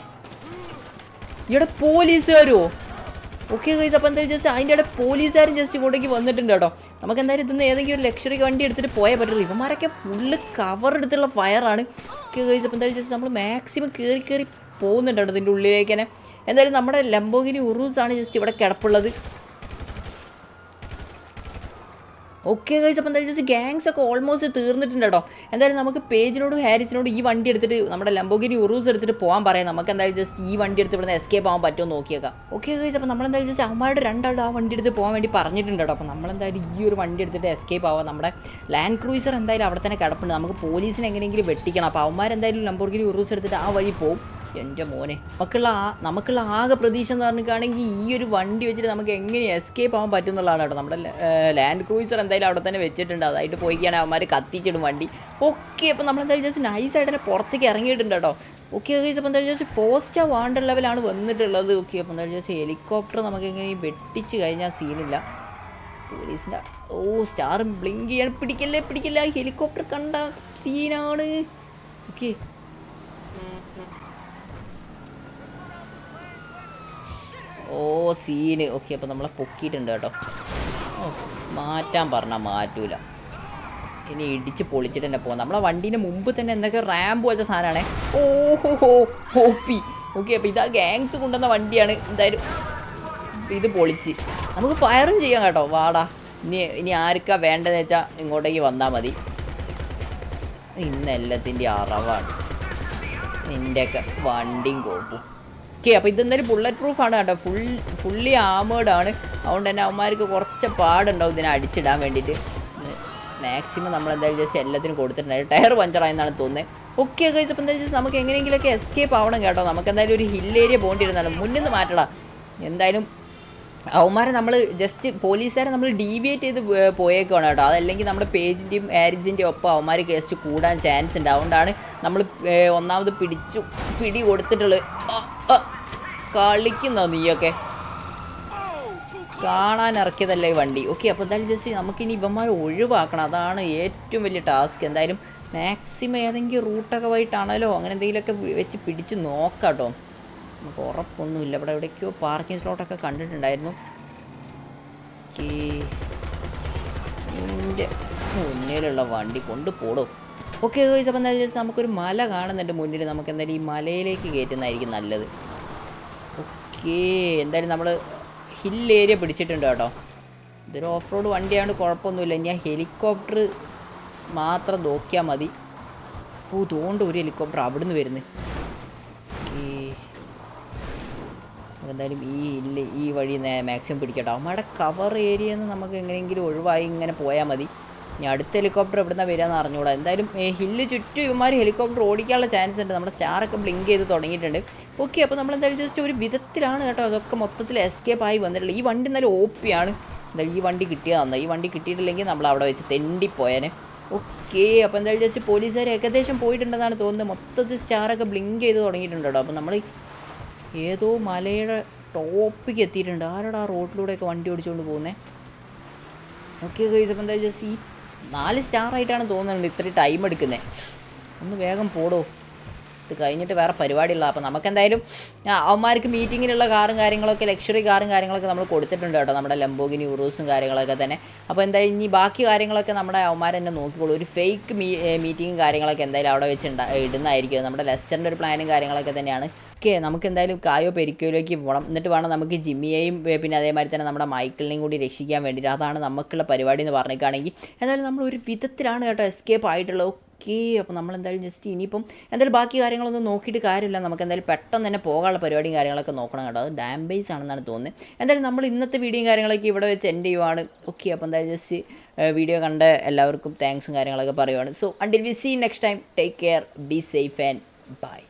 ഇവിടെ പോലീസുകാരോ? ഓക്കെ കഴിച്ച് അപ്പോൾ എന്തായാലും ജസ്റ്റ് അതിന്റെ ഇടയിൽ പോലീസുകാരും ജസ്റ്റ് ഇങ്ങോട്ടേക്ക് വന്നിട്ടുണ്ട് കേട്ടോ. നമുക്ക് എന്തായാലും ഇതിന്ന് ഏതെങ്കിലും ഒരു ലക്ഷറി വണ്ടി എടുത്തിട്ട് പോയേ പറ്റുള്ളൂ ഇവന്മാരൊക്കെ ഫുള്ള് കവർ എടുത്തുള്ള ഫയറാണ് ഓക്കെ കഴിച്ച് അപ്പോൾ എന്തായാലും ജസ്റ്റ് നമ്മൾ മാക്സിമം കയറി കയറി പോകുന്നുണ്ട് കേട്ടോ ഇതിന്റെ ഉള്ളിലേക്ക് തന്നെ. എന്തായാലും നമ്മുടെ ലംബോഗിനി ഉറൂസാണ് ജസ്റ്റ് ഇവിടെ കിടപ്പുള്ളത്. ഓക്കെ ഗൈസ് അപ്പോൾ എന്തായാലും ജസ്റ്റ് ഗാങ്സ് ഒക്കെ ഓൾമോസ്റ്റ് തീർന്നിട്ടുണ്ട് കേട്ടോ എന്തായാലും നമുക്ക് പേജിനോടും ഹാരിസിനോടും ഈ വണ്ടി എടുത്തിട്ട് നമ്മുടെ ലംബോഗിനി ഉറൂസ് എടുത്തിട്ട് പോകാൻ പറയാം. നമുക്ക് എന്തായാലും ജസ്റ്റ് ഈ വണ്ടി എടുത്ത് ഇവിടുന്ന് എസ്കേപ്പ് ആവാൻ പറ്റുമോ നോക്കിയേക്കാം. ഓക്കെ ഗൈസ് അപ്പോൾ നമ്മളെന്തായാലും ജസ്റ്റ് അവന്മാരുടെ രണ്ടാളും ആ വണ്ടി എടുത്ത് പോകാൻ വേണ്ടി പറഞ്ഞിട്ടുണ്ട് കേട്ടോ അപ്പോൾ നമ്മളെന്തായാലും ഈ ഒരു വണ്ടി എടുത്തിട്ട് എസ്കേപ്പ് ആവാം. നമ്മുടെ ലാൻഡ് ക്രൂയിസർ എന്തായാലും അവിടെ തന്നെ കിടപ്പുണ്ട്. നമുക്ക് പോലീസിനെ എങ്ങനെയെങ്കിലും വെട്ടിക്കണം. അപ്പോൾ അവന്മാരെന്തായാലും ലംബോഗിനി ഉറൂസ് എടുത്തിട്ട് ആ വഴി പോകും എന്റെ മോനെ. നമുക്കുള്ള ആ നമുക്കുള്ള ആകെ പ്രതീക്ഷ എന്ന് പറഞ്ഞിട്ടാണെങ്കിൽ ഈ ഒരു വണ്ടി വെച്ചിട്ട് നമുക്ക് എങ്ങനെ എസ്കേപ്പ് ആവാൻ പറ്റും എന്നുള്ളതാണ് കേട്ടോ. നമ്മുടെ ലാൻഡ് ക്രൂയിസർ എന്തായാലും അവിടെ തന്നെ വെച്ചിട്ടുണ്ട്. അതായിട്ട് പോയിക്കാണ് അവന്മാർ കത്തിച്ചിടും വണ്ടി. ഓക്കെ അപ്പോൾ നമ്മളെന്തായാലും ജസ്റ്റ് നൈസായിട്ട് തന്നെ പുറത്തേക്ക് ഇറങ്ങിയിട്ടുണ്ട് കേട്ടോ. ഓക്കെ ഓക്കെ അപ്പോൾ എന്തായാലും ജസ്റ്റ് ഫോർ സ്റ്റാർ വാണ്ടർ ലെവലാണ് വന്നിട്ടുള്ളത്. ഓക്കെ അപ്പോൾ എന്തായാലും ജസ്റ്റ് ഹെലികോപ്റ്റർ നമുക്ക് എങ്ങനെ വെട്ടിച്ച് കഴിഞ്ഞാൽ സീനില്ല പോലീസിന്റെ ഓ സ്റ്റാർ ബ്ലിങ്ക് ചെയ്യാൻ പിടിക്കല്ലേ പിടിക്കല്ല? ഹെലികോപ്റ്റർ കണ്ട സീനാണ് ഓക്കെ ഓ സീന് ഓക്കെ അപ്പോൾ നമ്മളെ പൊക്കിയിട്ടുണ്ട് കേട്ടോ. മാറ്റാൻ പറഞ്ഞാൽ മാറ്റൂല. ഇനി ഇടിച്ച് പൊളിച്ചിട്ട് തന്നെ പോകാം നമ്മളെ വണ്ടീന്റെ മുമ്പ് തന്നെ എന്തൊക്കെ റാമ്പ് പോലത്തെ ഓഹോ ഹോ ഹോപ്പി. ഓക്കെ അപ്പോൾ ഇതാ ഗാങ്സ് കൊണ്ടുവന്ന വണ്ടിയാണ്. എന്തായാലും ഇത് പൊളിച്ച്. നമുക്ക് ഫയറും ചെയ്യാം കേട്ടോ. വാടാ. ഇനി ഇനി ആർക്കാ വേണ്ടതെന്ന് വെച്ചാൽ ഇങ്ങോട്ടേക്ക് വന്നാൽ മതി. ഇന്ന് എല്ലാത്തിന്റെ അറവാണ്. നിന്റെയൊക്കെ വണ്ടിയും കോപ്പും. ഓക്കെ അപ്പോൾ ഇതെന്തായാലും ബുള്ളറ്റ് പ്രൂഫാണ് കേട്ടോ. ഫുൾ ഫുള്ളി ആമേഡാണ് അതുകൊണ്ട് തന്നെ അവന്മാർക്ക് കുറച്ച് പാടുണ്ടാവും ഇതിനെ അടിച്ചിടാൻ വേണ്ടിയിട്ട്. മാക്സിമം നമ്മൾ എന്തായാലും ജസ്റ്റ് എല്ലാത്തിനും കൊടുത്തിട്ടുണ്ടായിരുന്നു ടയർ പഞ്ചറായെന്നാണ് തോന്നുന്നത്. ഓക്കെ കഴിച്ച് അപ്പോൾ എന്തായാലും ജസ്റ്റ് നമുക്ക് എങ്ങനെയെങ്കിലുമൊക്കെ എസ്കേപ്പ് ആവണം കേട്ടോ. നമുക്ക് എന്തായാലും ഒരു ഹിൽ ഏരിയ പോകേണ്ടിരുന്നാണ് മുന്നിൽ നിന്ന് മാറ്റടാ. എന്തായാലും അവന്മാരെ നമ്മൾ ജസ്റ്റ് പോലീസുകാരെ നമ്മൾ ഡീവിയേറ്റ് ചെയ്ത് പോയേക്കാണ് കേട്ടോ. അതല്ലെങ്കിൽ നമ്മുടെ പേജിന്റെയും ആരിജിന്റെയും ഒപ്പം അവന്മാർ ജസ്റ്റ് കൂടാൻ ചാൻസ് ഉണ്ട്. അതുകൊണ്ടാണ് നമ്മൾ ഒന്നാമത് പിടിച്ചു പിടി കൊടുത്തിട്ടുള്ളത്. കളിക്കുന്നോ നീയൊക്കെ? കാണാൻ ഇറക്കിയതല്ലേ വണ്ടി. ഓക്കെ അപ്പോൾ എന്തായാലും ജസ്റ്റ് നമുക്കിനി ഇവന്മാർ ഒഴിവാക്കണം. അതാണ് ഏറ്റവും വലിയ ടാസ്ക്. എന്തായാലും മാക്സിമം ഏതെങ്കിലും റൂട്ടൊക്കെ പോയിട്ടാണല്ലോ അങ്ങനെ എന്തെങ്കിലുമൊക്കെ വെച്ച് പിടിച്ച് നോക്കാം കേട്ടോ നമുക്ക് ഉറപ്പൊന്നുമില്ല. ഇവിടെ എവിടേക്കോ പാർക്കിംഗ് സ്ലോട്ടൊക്കെ കണ്ടിട്ടുണ്ടായിരുന്നു. എന്റെ മുന്നിലുള്ള വണ്ടി കൊണ്ട് പോടും. ഓക്കെ അപ്പോൾ എന്തായാലും നമുക്കൊരു മല കാണുന്നുണ്ട് മുന്നിൽ. നമുക്ക് എന്തായാലും ഈ മലയിലേക്ക് കയറ്റുന്നതായിരിക്കും നല്ലത്. ഓക്കേ എന്തായാലും നമ്മൾ ഹിൽ ഏരിയ പിടിച്ചിട്ടുണ്ട് കേട്ടോ. ഇതൊരു ഓഫ് റോഡ് വണ്ടിയായതുകൊണ്ട് കുഴപ്പമൊന്നുമില്ല. ഇനി ആ ഹെലികോപ്റ്റർ മാത്രം നോക്കിയാൽ മതി. ഓ തോണ്ട് ഒരു ഹെലികോപ്റ്റർ അവിടുന്ന് വരുന്നത് ഓക്കേ. എന്തായാലും ഈ ഹില്ല് ഈ വഴി മാക്സിമം പിടിക്കട്ടോ അവന്മാരുടെ കവർ ഏരിയ നമുക്ക് എങ്ങനെയെങ്കിലും ഒഴിവായി ഇങ്ങനെ പോയാൽ മതി. ഇനി അടുത്ത ഹെലികോപ്റ്റർ എവിടുന്ന വരികയെന്ന് അറിഞ്ഞുകൂടാ എന്തായാലും ഹില്ല് ചുറ്റും ഇവന്മാർ ഹെലികോപ്റ്റർ ഓടിക്കാനുള്ള ചാൻസ് ഉണ്ട്. നമ്മുടെ സ്റ്റാറൊക്കെ ബ്ലിങ്ക് ചെയ്ത് തുടങ്ങിയിട്ടുണ്ട്. ഓക്കെ അപ്പോൾ നമ്മൾ എന്തായാലും ജസ്റ്റ് ഒരു വിധത്തിലാണ് കേട്ടോ അതൊക്കെ മൊത്തത്തിൽ എസ്കേപ്പ് ആയി വന്നിട്ടുള്ളത്. ഈ വണ്ടി നല്ല ഓപ്പിയാണ് എന്തായാലും ഈ വണ്ടി കിട്ടിയാൽ തന്നെ ഈ വണ്ടി കിട്ടിയിട്ടില്ലെങ്കിൽ നമ്മൾ അവിടെ വെച്ച് തെണ്ടിപ്പോയേനെ. ഓക്കെ അപ്പോൾ എന്തായാലും ജസ്റ്റ് പോലീസുകാർ ഏകദേശം പോയിട്ടുണ്ടെന്നാണ് തോന്നുന്നത്. മൊത്തത്തിൽ സ്റ്റാറൊക്കെ ബ്ലിങ്ക് ചെയ്ത് തുടങ്ങിയിട്ടുണ്ട് അപ്പോൾ നമ്മൾ ഏതോ മലയുടെ ടോപ്പിക്ക് എത്തിയിട്ടുണ്ട്. ആരോടാ റോഡിലൂടെയൊക്കെ വണ്ടി ഓടിച്ചുകൊണ്ട് പോകുന്നത് ഓക്കെ ഗൈസ് അപ്പോൾ എന്തായാലും ജസ്റ്റ് ഈ നാല് സ്റ്റാർ ആയിട്ടാണ് തോന്നുന്നുണ്ട് ഇത്ര ടൈം എടുക്കുന്നത് ഒന്ന് വേഗം പോടോ. ഇത് കഴിഞ്ഞിട്ട് വേറെ പരിപാടിയുള്ള അപ്പോൾ നമുക്കെന്തായാലും അവന്മാർക്ക് മീറ്റിങ്ങിലുള്ള കാറും കാര്യങ്ങളൊക്കെ ലക്ഷറി കാറും കാര്യങ്ങളൊക്കെ നമ്മൾ കൊടുത്തിട്ടുണ്ട് കേട്ടോ. നമ്മുടെ ലംബോഗിനി ഉറൂസും കാര്യങ്ങളൊക്കെ തന്നെ. അപ്പോൾ എന്തായാലും ഇനി ബാക്കി കാര്യങ്ങളൊക്കെ നമ്മുടെ അവന്മാർ തന്നെ നോക്കിക്കോളൂ. ഒരു ഫേക്ക് മീ മീറ്റിങ്ങും കാര്യങ്ങളൊക്കെ എന്തായാലും അവിടെ വെച്ച് ഇടുന്നതായിരിക്കും. നമ്മുടെ ലെസ്റ്ററിന്റെ ഒരു പ്ലാനും കാര്യങ്ങളൊക്കെ തന്നെയാണ്. ഓക്കെ നമുക്ക് എന്തായാലും കായോ പെരിക്കോയിലേക്ക് പോകണം എന്നിട്ട് വേണം നമുക്ക് ജിമ്മിയെയും പിന്നെ അതേമാതിരി തന്നെ നമ്മുടെ മൈക്കിളിനെയും കൂടി രക്ഷിക്കാൻ വേണ്ടിയിട്ട്. അതാണ് നമുക്കുള്ള പരിപാടി എന്ന് പറഞ്ഞേക്കാണെങ്കിൽ എന്തായാലും നമ്മൾ ഒരു വിധത്തിലാണ് കേട്ടോ എസ്കേപ്പ് ആയിട്ടുള്ളത്. ഓക്കെ അപ്പോൾ നമ്മൾ എന്തായാലും ജസ്റ്റ് ഇനിയിപ്പം എന്തായാലും ബാക്കി കാര്യങ്ങളൊന്നും നോക്കിയിട്ട് കാര്യമില്ല. നമുക്ക് എന്തായാലും പെട്ടെന്ന് തന്നെ പോകാനുള്ള പരിപാടിയും കാര്യങ്ങളൊക്കെ നോക്കണം കേട്ടോ. അത് ഡാം ബേസ് ആണെന്നാണ് തോന്നുന്നത്. എന്തായാലും നമ്മൾ ഇന്നത്തെ വീഡിയോയും കാര്യങ്ങളൊക്കെ ഇവിടെ വെച്ച് എൻഡ് ചെയ്യുവാണ്. ഓക്കെ അപ്പോൾ എന്തായാലും ജസ്റ്റ് വീഡിയോ കണ്ട എല്ലാവർക്കും താങ്ക്സും കാര്യങ്ങളൊക്കെ പറയുവാണ്. So until we see next time take care be safe and bye